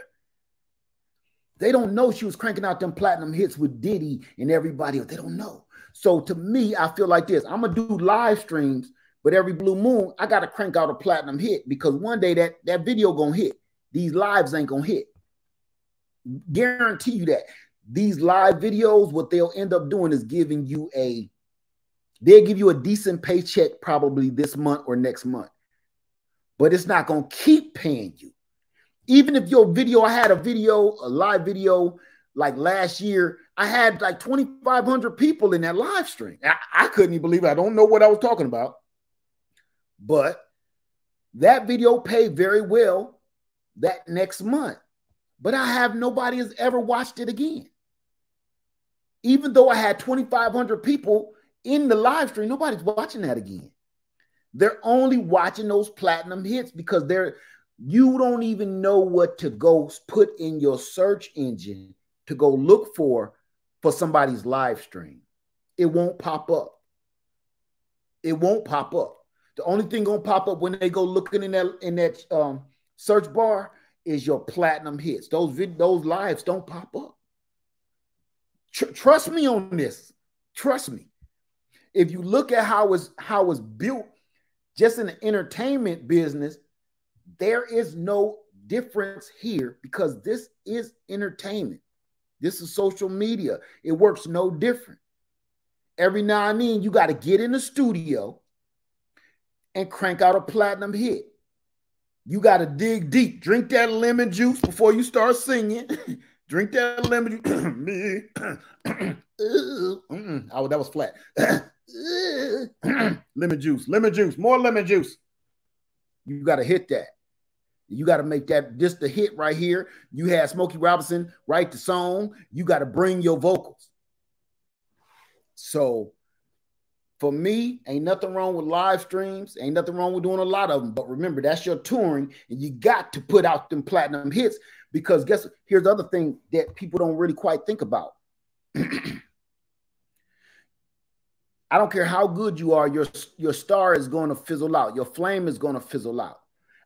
they don't know she was cranking out them platinum hits with Diddy and everybody else. They don't know. So to me, I feel like this. I'm gonna do live streams but every blue moon, I gotta crank out a platinum hit because one day that that video gonna hit. These lives ain't gonna hit. Guarantee you that. These live videos, what they'll end up doing is giving you a they'll give you a decent paycheck probably this month or next month. But it's not gonna keep paying you. Even if your video, I had a video, a live video like last year, I had like 2,500 people in that live stream. I, I couldn't even believe it. I don't know what I was talking about. But that video paid very well that next month. But I have nobody has ever watched it again. Even though I had 2,500 people in the live stream, nobody's watching that again. They're only watching those platinum hits because they're you don't even know what to go put in your search engine to go look for for somebody's live stream. It won't pop up. It won't pop up. The only thing gonna pop up when they go looking in that in that um, search bar is your platinum hits. Those vid- those lives don't pop up. Tr- trust me on this. Trust me. If you look at how it's how it's built, just in the entertainment business, there is no difference here because this is entertainment. This is social media. It works no different. Every now and then, you got to get in the studio and crank out a platinum hit. You got to dig deep. Drink that lemon juice before you start singing. *laughs* Drink that lemon juice. *coughs* *coughs* Oh, that was flat. *coughs* lemon juice, lemon juice, more lemon juice. You got to hit that. You got to make that just the hit right here. You had Smokey Robinson write the song. You got to bring your vocals. So for me, ain't nothing wrong with live streams. Ain't nothing wrong with doing a lot of them. But remember, that's your touring, and you got to put out them platinum hits because guess here's the other thing that people don't really quite think about. *clears throat* I don't care how good you are, your your star is going to fizzle out. Your flame is going to fizzle out.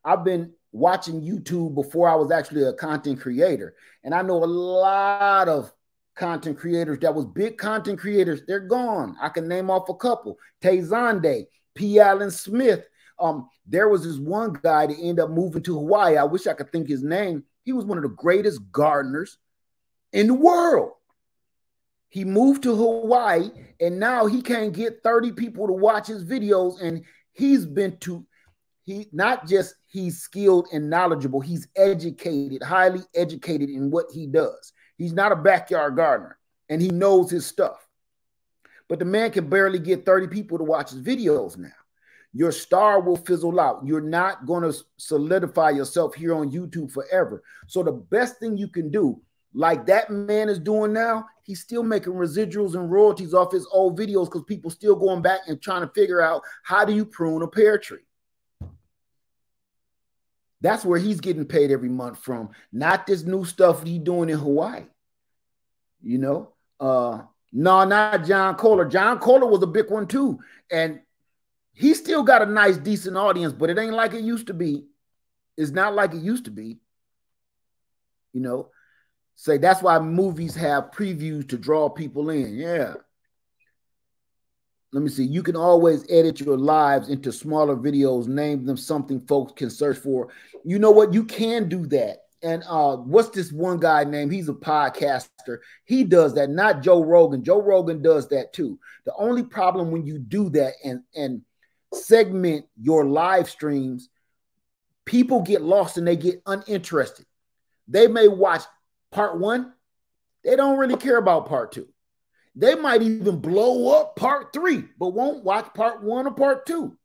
I've been watching YouTube before I was actually a content creator, and I know a lot of content creators that was big content creators. They're gone. I can name off a couple: Tay Zonday, P. Allen Smith. Um, there was this one guy that ended up moving to Hawaii. I wish I could think his name. He was one of the greatest gardeners in the world. He moved to Hawaii and now he can't get 30 people to watch his videos. And he's been to, he not just he's skilled and knowledgeable, he's educated, highly educated in what he does. He's not a backyard gardener and he knows his stuff. But the man can barely get 30 people to watch his videos now. Your star will fizzle out. You're not going to solidify yourself here on YouTube forever. So the best thing you can do like that man is doing now, he's still making residuals and royalties off his old videos because people still going back and trying to figure out how do you prune a pear tree. That's where he's getting paid every month from, not this new stuff he's doing in Hawaii. You know, uh, no, not John Kohler. John Kohler was a big one too, and he still got a nice, decent audience, but it ain't like it used to be. It's not like it used to be. You know, Say that's why movies have previews to draw people in. Yeah. Let me see. You can always edit your lives into smaller videos, name them something folks can search for. You know what? You can do that. And uh, what's this one guy named? He's a podcaster. He does that, not Joe Rogan. Joe Rogan does that too. The only problem when you do that and and segment your live streams, people get lost and they get uninterested. They may watch part one, they don't really care about part two. They might even blow up part three, but won't watch part one or part two.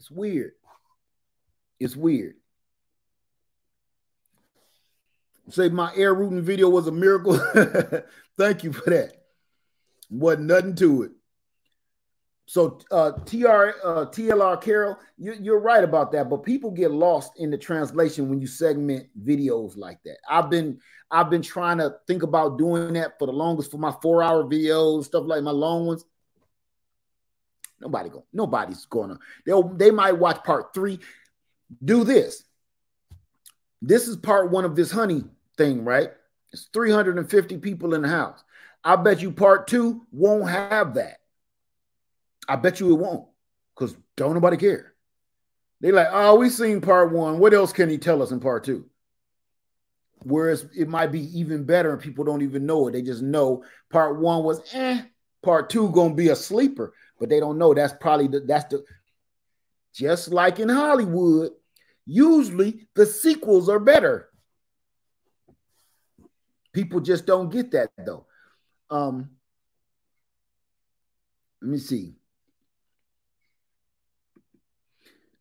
It's weird. It's weird. Say my air rooting video was a miracle. *laughs* Thank you for that. Wasn't nothing to it. So uh, TR uh, TLR Carol, you, are right about that, but people get lost in the translation when you segment videos like that. I've been I've been trying to think about doing that for the longest for my four hour videos, stuff like my long ones. Nobody go, nobody's gonna. They'll they might watch part three. Do this. This is part one of this honey thing, right? It's 350 people in the house. I bet you part two won't have that. I bet you it won't, because don't nobody care. They like, oh, we seen part one. What else can he tell us in part two? Whereas it might be even better and people don't even know it. They just know part one was eh, part two gonna be a sleeper, but they don't know that's probably the that's the just like in Hollywood, usually the sequels are better. People just don't get that though. Um, let me see.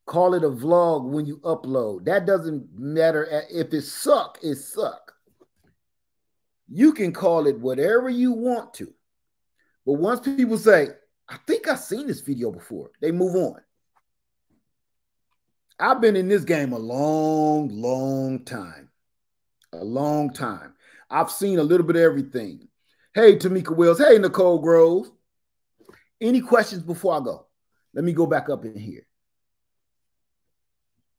Call it a vlog when you upload. That doesn't matter. If it suck, it suck. You can call it whatever you want to. But once people say, I think I've seen this video before, they move on. I've been in this game a long, long time. A long time. I've seen a little bit of everything. Hey, Tamika Wills. Hey, Nicole Groves. Any questions before I go? Let me go back up in here.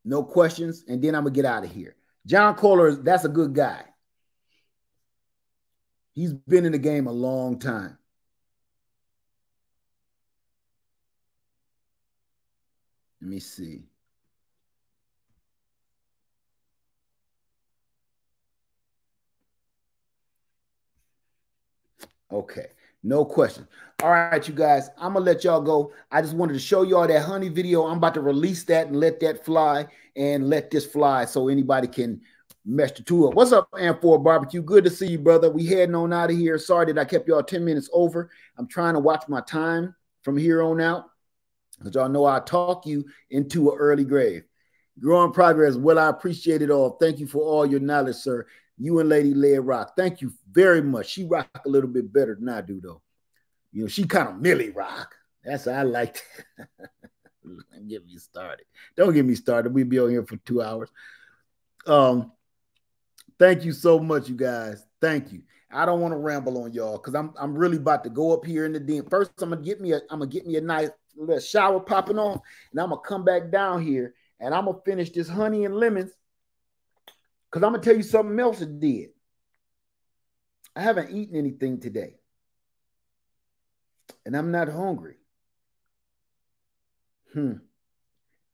No questions, and then I'm gonna get out of here. John Kohler, that's a good guy. He's been in the game a long time. Let me see. Okay, no question. All right, you guys, I'm gonna let y'all go. I just wanted to show y'all that honey video. I'm about to release that and let that fly and let this fly so anybody can mesh the two up. What's up, Am4 Barbecue? Good to see you, brother. We heading on out of here. Sorry that I kept y'all 10 minutes over. I'm trying to watch my time from here on out. Because y'all know I talk you into an early grave. Growing progress. Well, I appreciate it all. Thank you for all your knowledge, sir. You and Lady Lead rock. Thank you very much. She rock a little bit better than I do, though. You know, she kind of Milly rock. That's how I like. *laughs* get me started. Don't get me started. We'll be on here for two hours. Um, thank you so much, you guys. Thank you. I don't want to ramble on y'all because I'm I'm really about to go up here in the den. First, I'm gonna get me a I'm gonna get me a nice little shower popping on, and I'm gonna come back down here and I'm gonna finish this honey and lemons because I'm gonna tell you something else it did. I haven't eaten anything today, and I'm not hungry. Hmm,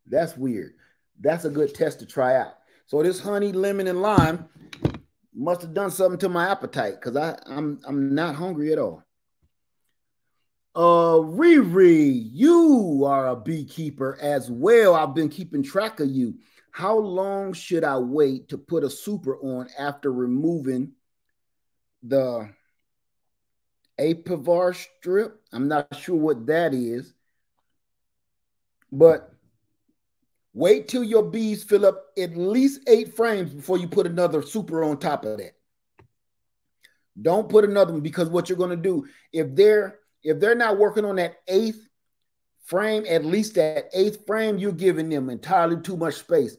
that's weird. That's a good test to try out. So this honey, lemon, and lime must have done something to my appetite because I'm I'm not hungry at all. Uh, Riri, you are a beekeeper as well. I've been keeping track of you. How long should I wait to put a super on after removing the apivar strip? I'm not sure what that is, but wait till your bees fill up at least eight frames before you put another super on top of that. Don't put another one because what you're going to do if they're if they're not working on that eighth frame, at least that eighth frame, you're giving them entirely too much space.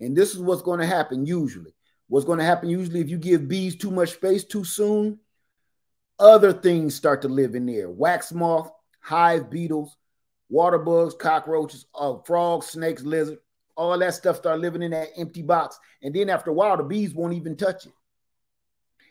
And this is what's going to happen usually. What's going to happen usually if you give bees too much space too soon, other things start to live in there. Wax moth, hive beetles, water bugs, cockroaches, uh, frogs, snakes, lizards, all that stuff start living in that empty box. And then after a while, the bees won't even touch it.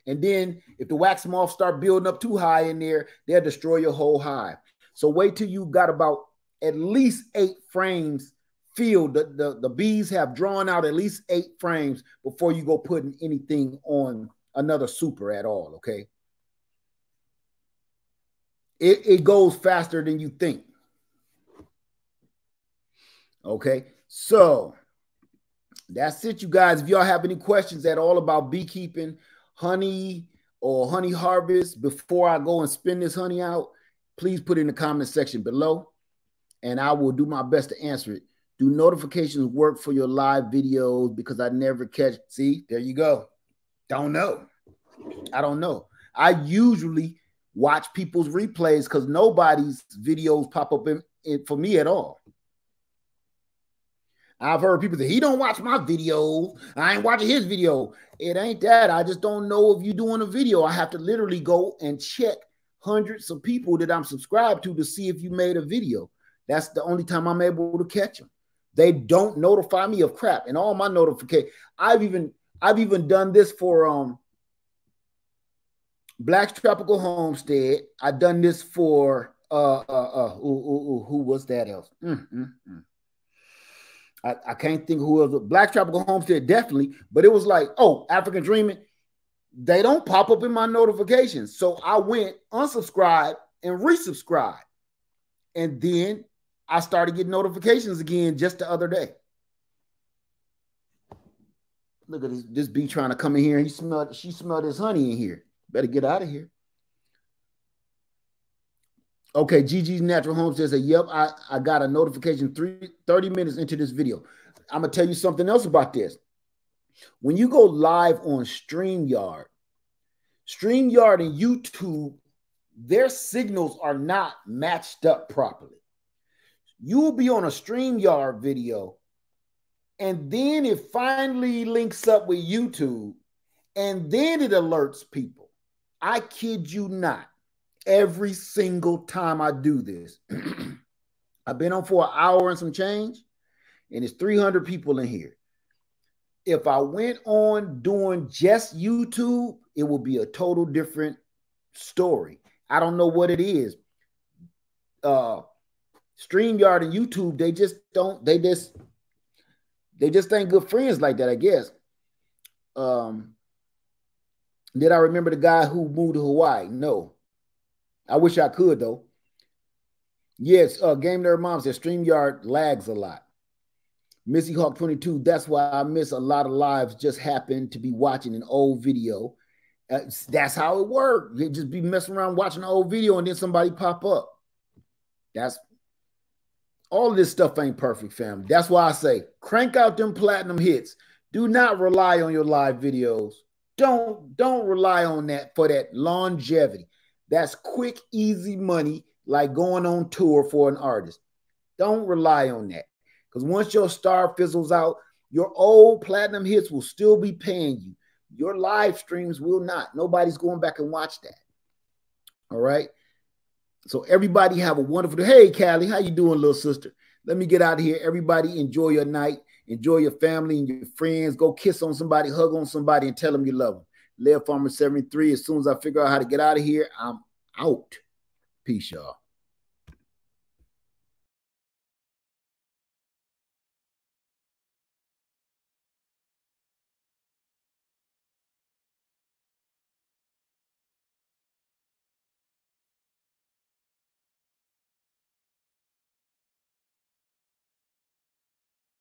And then if the wax moths start building up too high in there, they'll destroy your whole hive. So wait till you got about at least eight frames filled. The, the, the bees have drawn out at least eight frames before you go putting anything on another super at all. Okay. It, it goes faster than you think. Okay. So that's it, you guys. If y'all have any questions at all about beekeeping, honey or honey harvest before I go and spin this honey out, please put in the comment section below and I will do my best to answer it. Do notifications work for your live videos? Because I never catch. See, there you go. Don't know. I don't know. I usually watch people's replays because nobody's videos pop up in, in, for me at all. I've heard people say he don't watch my videos. I ain't watching his video. It ain't that. I just don't know if you're doing a video. I have to literally go and check hundreds of people that I'm subscribed to to see if you made a video. That's the only time I'm able to catch them. They don't notify me of crap. And all my notification, I've even I've even done this for um Black's Tropical Homestead. I've done this for uh uh uh ooh, ooh, ooh, who was that else? Mm, mm, mm. I, I can't think who was Black Tropical Homestead, definitely, but it was like, oh, African Dreaming. They don't pop up in my notifications. So I went unsubscribe and resubscribe, And then I started getting notifications again just the other day. Look at this, this bee trying to come in here he smelled, she smelled this honey in here. Better get out of here. Okay, GG's Natural Home says, Yep, I, I got a notification three, 30 minutes into this video. I'm going to tell you something else about this. When you go live on StreamYard, StreamYard and YouTube, their signals are not matched up properly. You will be on a StreamYard video, and then it finally links up with YouTube, And then it alerts people. I kid you not. Every single time I do this, *clears throat* I've been on for an hour and some change, and it's 300 people in here. If I went on doing just YouTube, it would be a total different story. I don't know what it is. Uh StreamYard and YouTube, they just don't, they just they just ain't good friends like that, I guess. Um did I remember the guy who moved to Hawaii? No. I wish I could though. Yes, uh Game Nerd Mom says StreamYard lags a lot. Missy Hawk 22, that's why I miss a lot of lives just happen to be watching an old video. Uh, that's how it worked. You just be messing around watching an old video and then somebody pop up. That's all this stuff ain't perfect, family. That's why I say crank out them platinum hits. Do not rely on your live videos. Don't don't rely on that for that longevity. That's quick, easy money, like going on tour for an artist. Don't rely on that. Because once your star fizzles out, your old platinum hits will still be paying you. Your live streams will not. Nobody's going back and watch that. All right. So everybody have a wonderful day. Hey, Callie, how you doing, little sister? Let me get out of here. Everybody enjoy your night. Enjoy your family and your friends. Go kiss on somebody, hug on somebody, and tell them you love them. Lead Farmer 73. As soon as I figure out how to get out of here, I'm out. Peace, y'all.